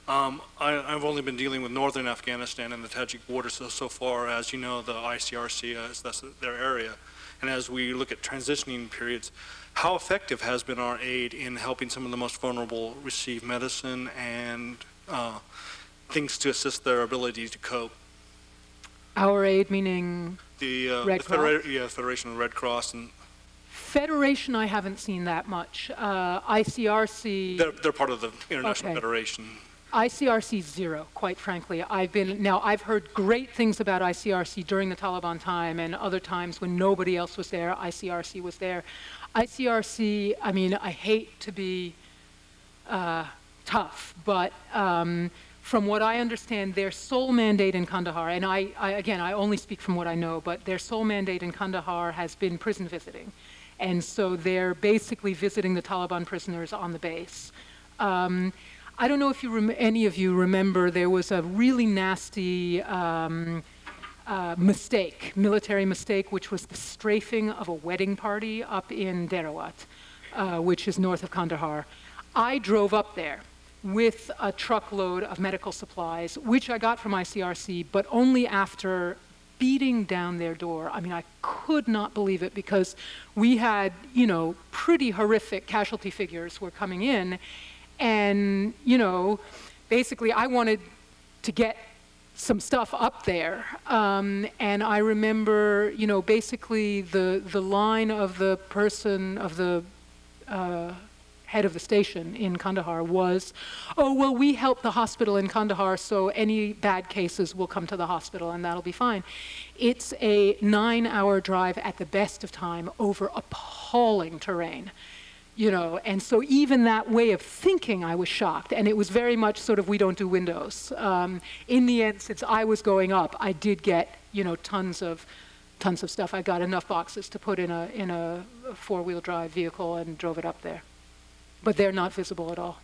um, I, I've only been dealing with northern Afghanistan and the Tajik border so, so far. As you know, the ICRC, as that's their area. And as we look at transitioning periods, how effective has been our aid in helping some of the most vulnerable receive medicine and uh, things to assist their ability to cope? Our aid, meaning The, uh, Red the Federa- yeah, Federation of Red Cross, and Federation, I haven't seen that much. Uh, ICRC. they're, they're part of the International Okay. Federation. ICRC zero, quite frankly. I've been now. I've heard great things about ICRC during the Taliban time, and other times when nobody else was there, ICRC was there. ICRC. I mean, I hate to be uh, tough, but um, from what I understand, their sole mandate in Kandahar, and I, I again, I only speak from what I know, but their sole mandate in Kandahar has been prison visiting, and so they're basically visiting the Taliban prisoners on the base. Um, I don't know if any of you remember there was a really nasty um, uh, mistake, military mistake, which was the strafing of a wedding party up in Derawat, uh, which is north of Kandahar. I drove up there with a truckload of medical supplies, which I got from ICRC, but only after beating down their door. I mean, I could not believe it because we had, you know, pretty horrific casualty figures were coming in. And, you know, basically I wanted to get some stuff up there. Um, and I remember, you know, basically the, the line of the person, of the uh, head of the station in Kandahar was, oh, well, we help the hospital in Kandahar, so any bad cases will come to the hospital and that'll be fine. It's a nine hour drive at the best of time over appalling terrain. You know, and so even that way of thinking, I was shocked. And it was very much sort of, we don't do windows. Um, in the end, since I was going up, I did get, you know, tons of tons of stuff. I got enough boxes to put in a in a four-wheel drive vehicle and drove it up there but they're not visible at all.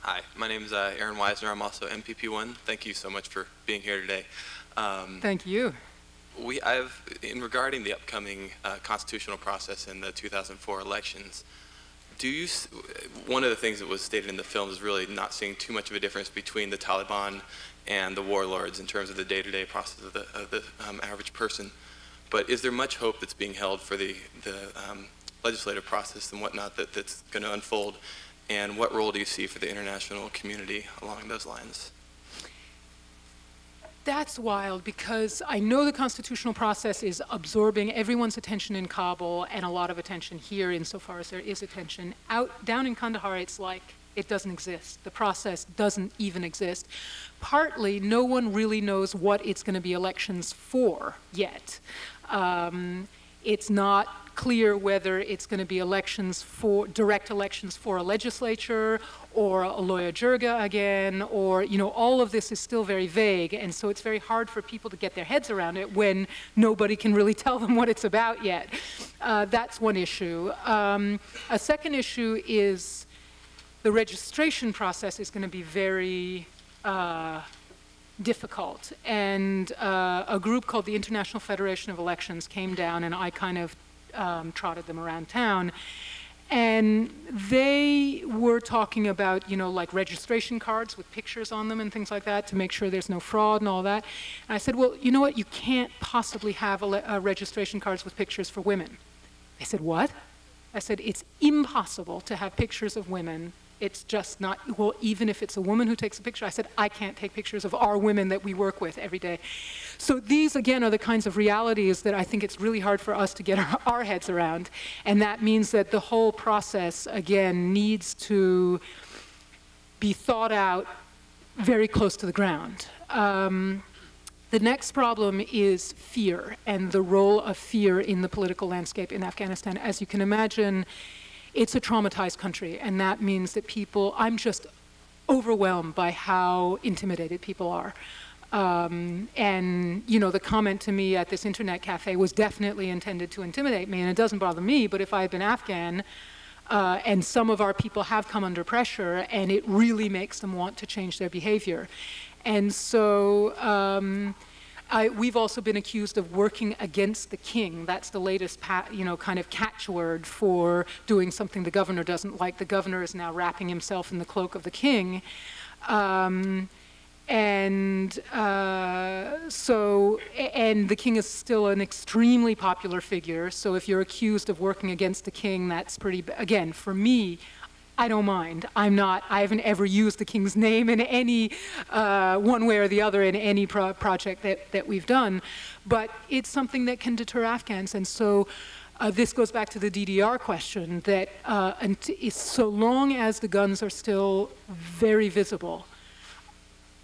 Hi, my name is uh, Aaron Weisner. I'm also MPP1. Thank you so much for being here today. Um, Thank you. We, I've, in regarding the upcoming uh, constitutional process in the 2004 elections, do you, one of the things that was stated in the film is really not seeing too much of a difference between the Taliban and the warlords in terms of the day-to-day -day process of the, of the um, average person. But is there much hope that's being held for the, the um, legislative process and whatnot that, that's going to unfold? And what role do you see for the international community along those lines? That's wild because I know the constitutional process is absorbing everyone's attention in Kabul and a lot of attention here insofar as there is attention. Out down in Kandahar, it's like it doesn't exist. The process doesn't even exist. Partly, no one really knows what it's going to be elections for yet. Um, it's not clear whether it's going to be elections for direct elections for a legislature or a Loya Jirga again, or you know, all of this is still very vague, and so it's very hard for people to get their heads around it when nobody can really tell them what it's about yet. Uh, that's one issue. Um, a second issue is the registration process is going to be very uh, difficult. And uh, a group called the International Federation of Elections came down, and I kind of um, trotted them around town. And they were talking about, you know, like registration cards with pictures on them and things like that to make sure there's no fraud and all that. And I said, well, you know what? You can't possibly have a, registration cards with pictures for women. They said, what? I said, it's impossible to have pictures of women it's just not, well, even if it's a woman who takes a picture, I said, I can't take pictures of our women that we work with every day. So these, again, are the kinds of realities that I think it's really hard for us to get our, our heads around. And that means that the whole process, again, needs to be thought out very close to the ground. Um, the next problem is fear and the role of fear in the political landscape in Afghanistan. As you can imagine, it's a traumatized country, and that means that people, I'm just overwhelmed by how intimidated people are. Um, and, you know, the comment to me at this internet cafe was definitely intended to intimidate me, and it doesn't bother me, but if I had been Afghan, uh, and some of our people have come under pressure, and it really makes them want to change their behavior. And so, um, I, we've also been accused of working against the king. That's the latest, you know, kind of catchword for doing something the governor doesn't like. The governor is now wrapping himself in the cloak of the king. Um, and uh, so, and the king is still an extremely popular figure. So if you're accused of working against the king, that's pretty, again, for me, I don't mind. I'm not, I haven't ever used the king's name in any, uh, one way or the other in any pro project that, that we've done, but it's something that can deter Afghans. And so uh, this goes back to the DDR question that uh, so long as the guns are still very visible,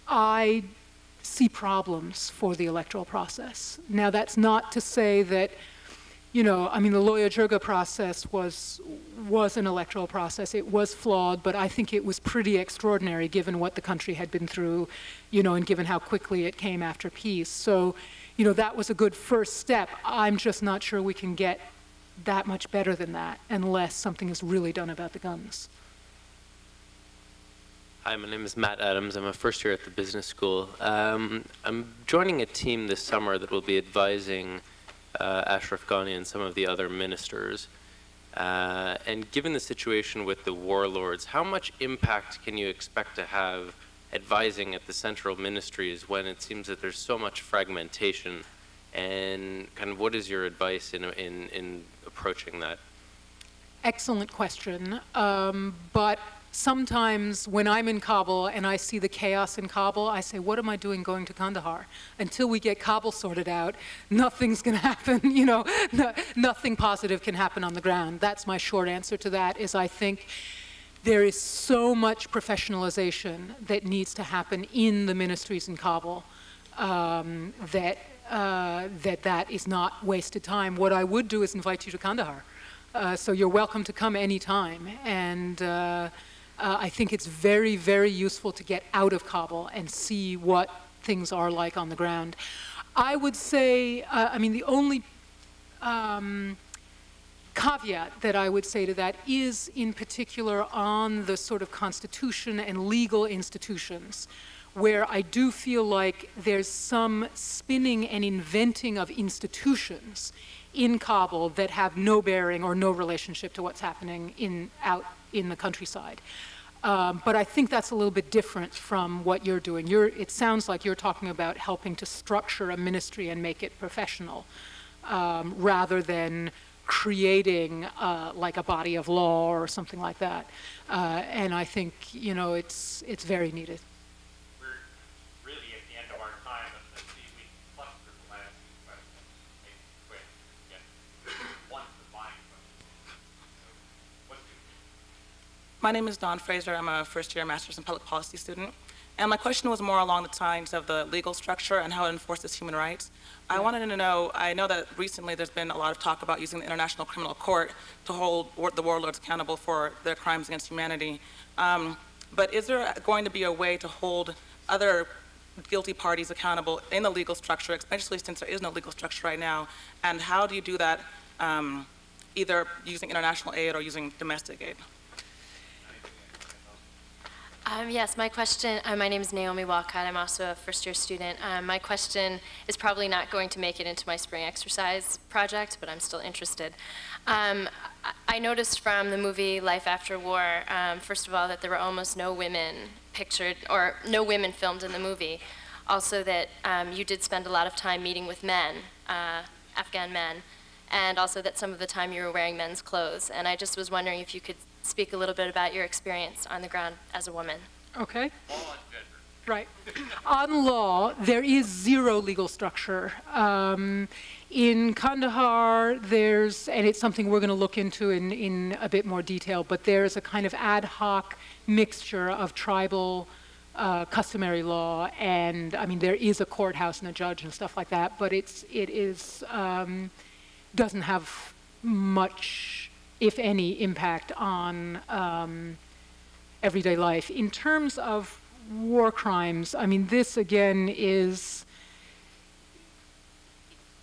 I see problems for the electoral process. Now, that's not to say that you know, I mean, the Loya Jirga process was, was an electoral process. It was flawed, but I think it was pretty extraordinary given what the country had been through, you know, and given how quickly it came after peace. So, you know, that was a good first step. I'm just not sure we can get that much better than that unless something is really done about the guns. Hi, my name is Matt Adams. I'm a first year at the business school. Um, I'm joining a team this summer that will be advising uh, Ashraf Ghani and some of the other ministers. Uh, and given the situation with the warlords, how much impact can you expect to have advising at the central ministries when it seems that there's so much fragmentation? And kind of what is your advice in, in, in approaching that? Excellent question. Um, but sometimes when I'm in Kabul and I see the chaos in Kabul, I say, what am I doing going to Kandahar? Until we get Kabul sorted out, nothing's going to happen, you know, no, nothing positive can happen on the ground. That's my short answer to that is I think there is so much professionalization that needs to happen in the ministries in Kabul um, that, uh, that that is not wasted time. What I would do is invite you to Kandahar. Uh, so you're welcome to come anytime. And uh, uh, I think it's very, very useful to get out of Kabul and see what things are like on the ground. I would say, uh, I mean, the only um, caveat that I would say to that is in particular on the sort of constitution and legal institutions where I do feel like there's some spinning and inventing of institutions in Kabul that have no bearing or no relationship to what's happening in out in the countryside. Um, but I think that's a little bit different from what you're doing. You're, it sounds like you're talking about helping to structure a ministry and make it professional, um, rather than creating uh, like a body of law or something like that. Uh, and I think you know it's it's very needed. My name is Don Fraser. I'm a first year Master's in Public Policy student. And my question was more along the lines of the legal structure and how it enforces human rights. I wanted to know, I know that recently there's been a lot of talk about using the International Criminal Court to hold the warlords accountable for their crimes against humanity. Um, but is there going to be a way to hold other guilty parties accountable in the legal structure, especially since there is no legal structure right now? And how do you do that um, either using international aid or using domestic aid? Um, yes, my question, uh, my name is Naomi Walcott. I'm also a first year student. Um, my question is probably not going to make it into my spring exercise project, but I'm still interested. Um, I noticed from the movie Life After War, um, first of all, that there were almost no women pictured, or no women filmed in the movie. Also, that um, you did spend a lot of time meeting with men, uh, Afghan men, and also that some of the time you were wearing men's clothes. And I just was wondering if you could speak a little bit about your experience on the ground as a woman. Okay. Right. on law, there is zero legal structure. Um, in Kandahar, there's, and it's something we're going to look into in, in a bit more detail, but there's a kind of ad hoc mixture of tribal uh, customary law, and I mean, there is a courthouse and a judge and stuff like that, but it's, it is, um, doesn't have much if any, impact on um, everyday life. In terms of war crimes, I mean, this again is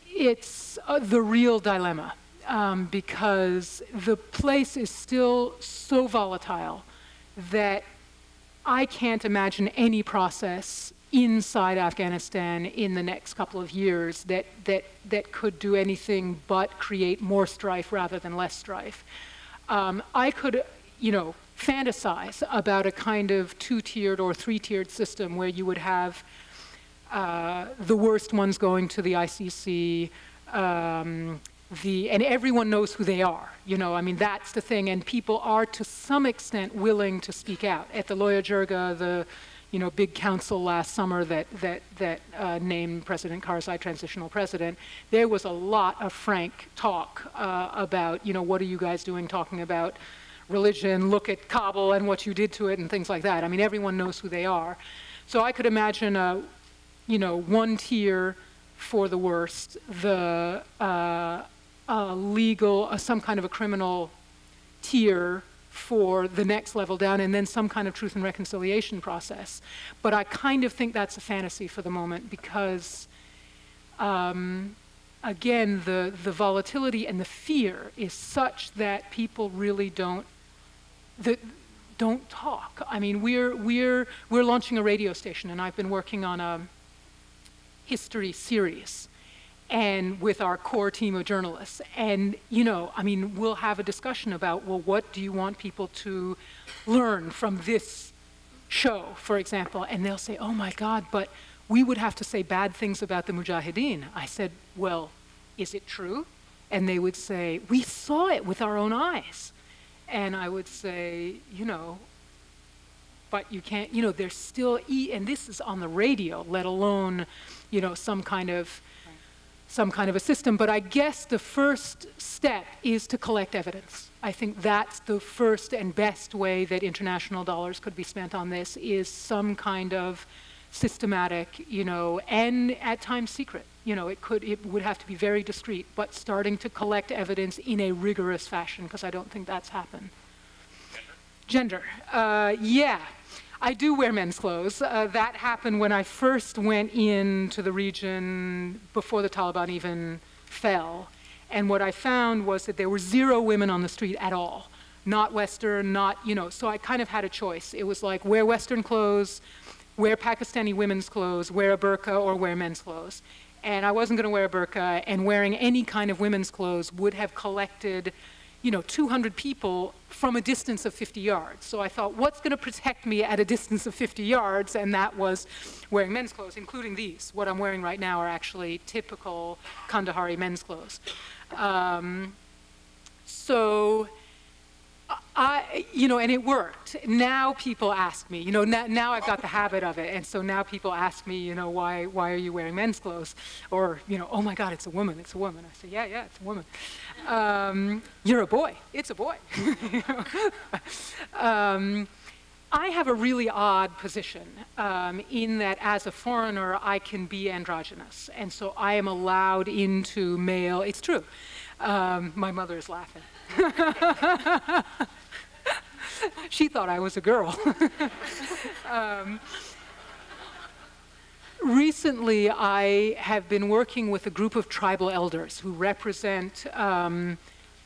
it's uh, the real dilemma um, because the place is still so volatile that I can't imagine any process inside Afghanistan in the next couple of years that, that, that could do anything but create more strife rather than less strife. Um, I could, you know, fantasize about a kind of two-tiered or three-tiered system where you would have uh, the worst ones going to the ICC, um, the, and everyone knows who they are. You know, I mean, that's the thing, and people are to some extent willing to speak out. At the Loya Jirga, the you know, big council last summer that, that, that uh, named President Karzai transitional president, there was a lot of frank talk uh, about, you know, what are you guys doing talking about religion, look at Kabul and what you did to it and things like that. I mean, everyone knows who they are. So I could imagine a, you know, one tier for the worst, the uh, legal, uh, some kind of a criminal tier for the next level down and then some kind of truth and reconciliation process. But I kind of think that's a fantasy for the moment because, um, again, the, the volatility and the fear is such that people really don't, the, don't talk. I mean, we're, we're, we're launching a radio station and I've been working on a history series and with our core team of journalists. And, you know, I mean, we'll have a discussion about, well, what do you want people to learn from this show, for example? And they'll say, oh my God, but we would have to say bad things about the Mujahideen. I said, well, is it true? And they would say, we saw it with our own eyes. And I would say, you know, but you can't, you know, there's still, e- and this is on the radio, let alone, you know, some kind of, some kind of a system. But I guess the first step is to collect evidence. I think that's the first and best way that international dollars could be spent on this is some kind of systematic, you know, and at times secret. You know, it could, it would have to be very discreet, but starting to collect evidence in a rigorous fashion, because I don't think that's happened. Gender. Uh, yeah, I do wear men's clothes. Uh, that happened when I first went into the region before the Taliban even fell. And what I found was that there were zero women on the street at all. Not Western, not, you know, so I kind of had a choice. It was like wear Western clothes, wear Pakistani women's clothes, wear a burqa, or wear men's clothes. And I wasn't going to wear a burqa, and wearing any kind of women's clothes would have collected you know, 200 people from a distance of 50 yards. So I thought, what's going to protect me at a distance of 50 yards? And that was wearing men's clothes, including these. What I'm wearing right now are actually typical Kandahari men's clothes. Um, so You know, and it worked. Now people ask me, you know, now, now, I've got the habit of it, and so now people ask me, you know, why, why are you wearing men's clothes? Or, you know, oh my God, it's a woman, it's a woman. I say, yeah, yeah, it's a woman. Um, you're a boy, it's a boy. um, I have a really odd position um, in that as a foreigner, I can be androgynous, and so I am allowed into male. It's true. Um, my mother is laughing. she thought I was a girl. um, recently, I have been working with a group of tribal elders who represent um,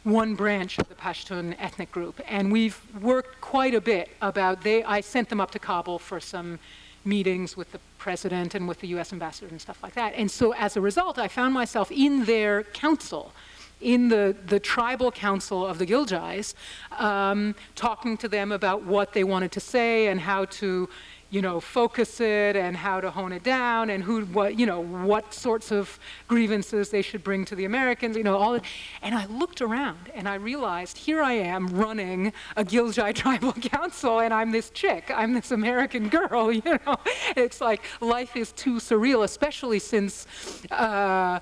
one branch of the Pashtun ethnic group, and we've worked quite a bit about. They, I sent them up to Kabul for some meetings with the president and with the U.S. ambassador and stuff like that. And so, as a result, I found myself in their council in the, the tribal council of the Giljais, um, talking to them about what they wanted to say and how to, you know, focus it and how to hone it down and who, what, you know, what sorts of grievances they should bring to the Americans, you know, all. And I looked around and I realized here I am running a Giljai tribal council and I'm this chick, I'm this American girl, you know. It's like life is too surreal, especially since. Uh,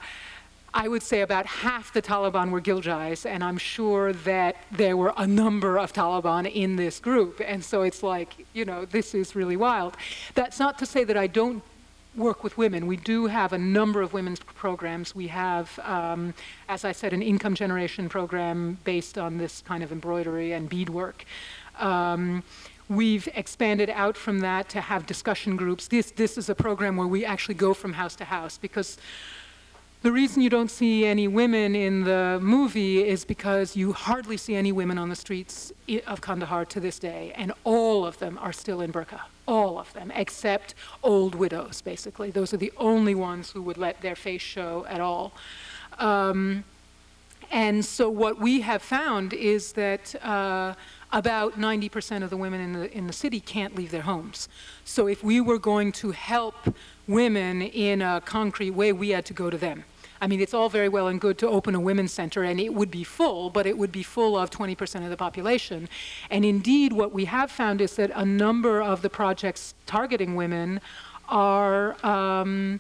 I would say about half the Taliban were Giljais, and I'm sure that there were a number of Taliban in this group. And so it's like, you know, this is really wild. That's not to say that I don't work with women. We do have a number of women's programs. We have, um, as I said, an income generation program based on this kind of embroidery and beadwork. Um, We've expanded out from that to have discussion groups. This, this is a program where we actually go from house to house because the reason you don't see any women in the movie is because you hardly see any women on the streets of Kandahar to this day, and all of them are still in burqa. All of them, except old widows, basically. Those are the only ones who would let their face show at all. Um, and so what we have found is that uh, about 90% of the women in the, in the city can't leave their homes. So if we were going to help women in a concrete way, we had to go to them. I mean, it's all very well and good to open a women's center and it would be full, but it would be full of 20% of the population. And indeed, what we have found is that a number of the projects targeting women are, um,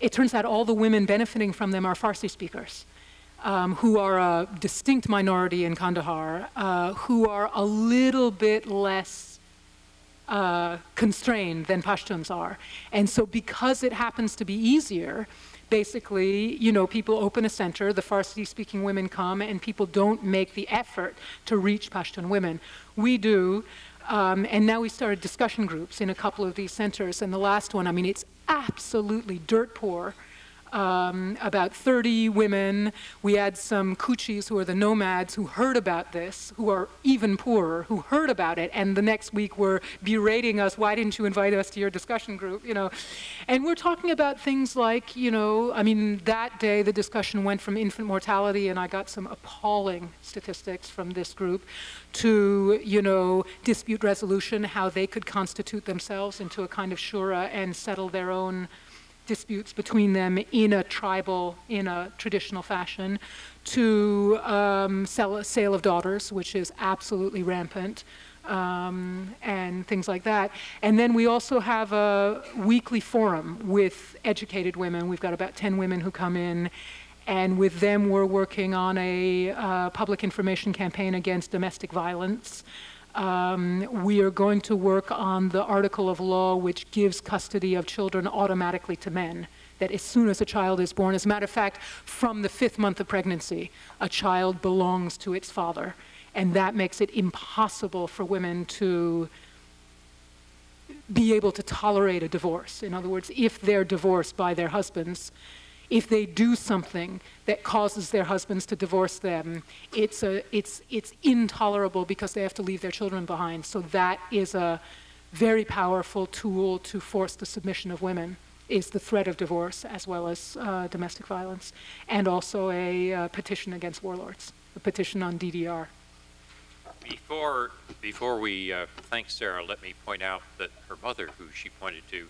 it turns out all the women benefiting from them are Farsi speakers. Um, who are a distinct minority in Kandahar, uh, who are a little bit less uh, constrained than Pashtuns are. And so, because it happens to be easier, basically, you know, people open a center, the Farsi speaking women come, and people don't make the effort to reach Pashtun women. We do. Um, and now we started discussion groups in a couple of these centers. And the last one, I mean, it's absolutely dirt poor um, about 30 women. We had some Kuchis who are the nomads who heard about this, who are even poorer, who heard about it, and the next week were berating us, why didn't you invite us to your discussion group, you know. And we're talking about things like, you know, I mean, that day the discussion went from infant mortality, and I got some appalling statistics from this group, to, you know, dispute resolution, how they could constitute themselves into a kind of shura and settle their own disputes between them in a tribal, in a traditional fashion, to um, sell, sale of daughters, which is absolutely rampant, um, and things like that. And then we also have a weekly forum with educated women. We've got about 10 women who come in, and with them we're working on a uh, public information campaign against domestic violence. Um, we are going to work on the article of law which gives custody of children automatically to men. That as soon as a child is born, as a matter of fact, from the fifth month of pregnancy, a child belongs to its father. And that makes it impossible for women to be able to tolerate a divorce. In other words, if they're divorced by their husbands, if they do something that causes their husbands to divorce them, it's, a, it's, it's intolerable because they have to leave their children behind. So that is a very powerful tool to force the submission of women is the threat of divorce as well as uh, domestic violence, and also a uh, petition against warlords, a petition on DDR. Before, before we uh, thank Sarah, let me point out that her mother, who she pointed to,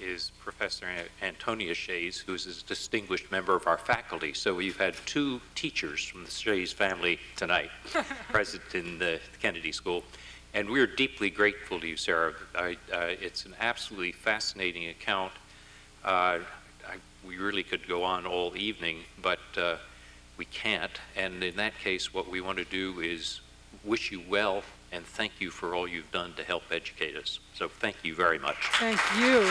is Professor Antonia Chayes, who's a distinguished member of our faculty. So we've had two teachers from the Chayes family tonight present in the Kennedy School. And we're deeply grateful to you, Sarah. I, uh, it's an absolutely fascinating account. Uh, I, we really could go on all evening, but uh, we can't. And in that case, what we want to do is wish you well and thank you for all you've done to help educate us. So thank you very much. Thank you.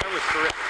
That was terrific.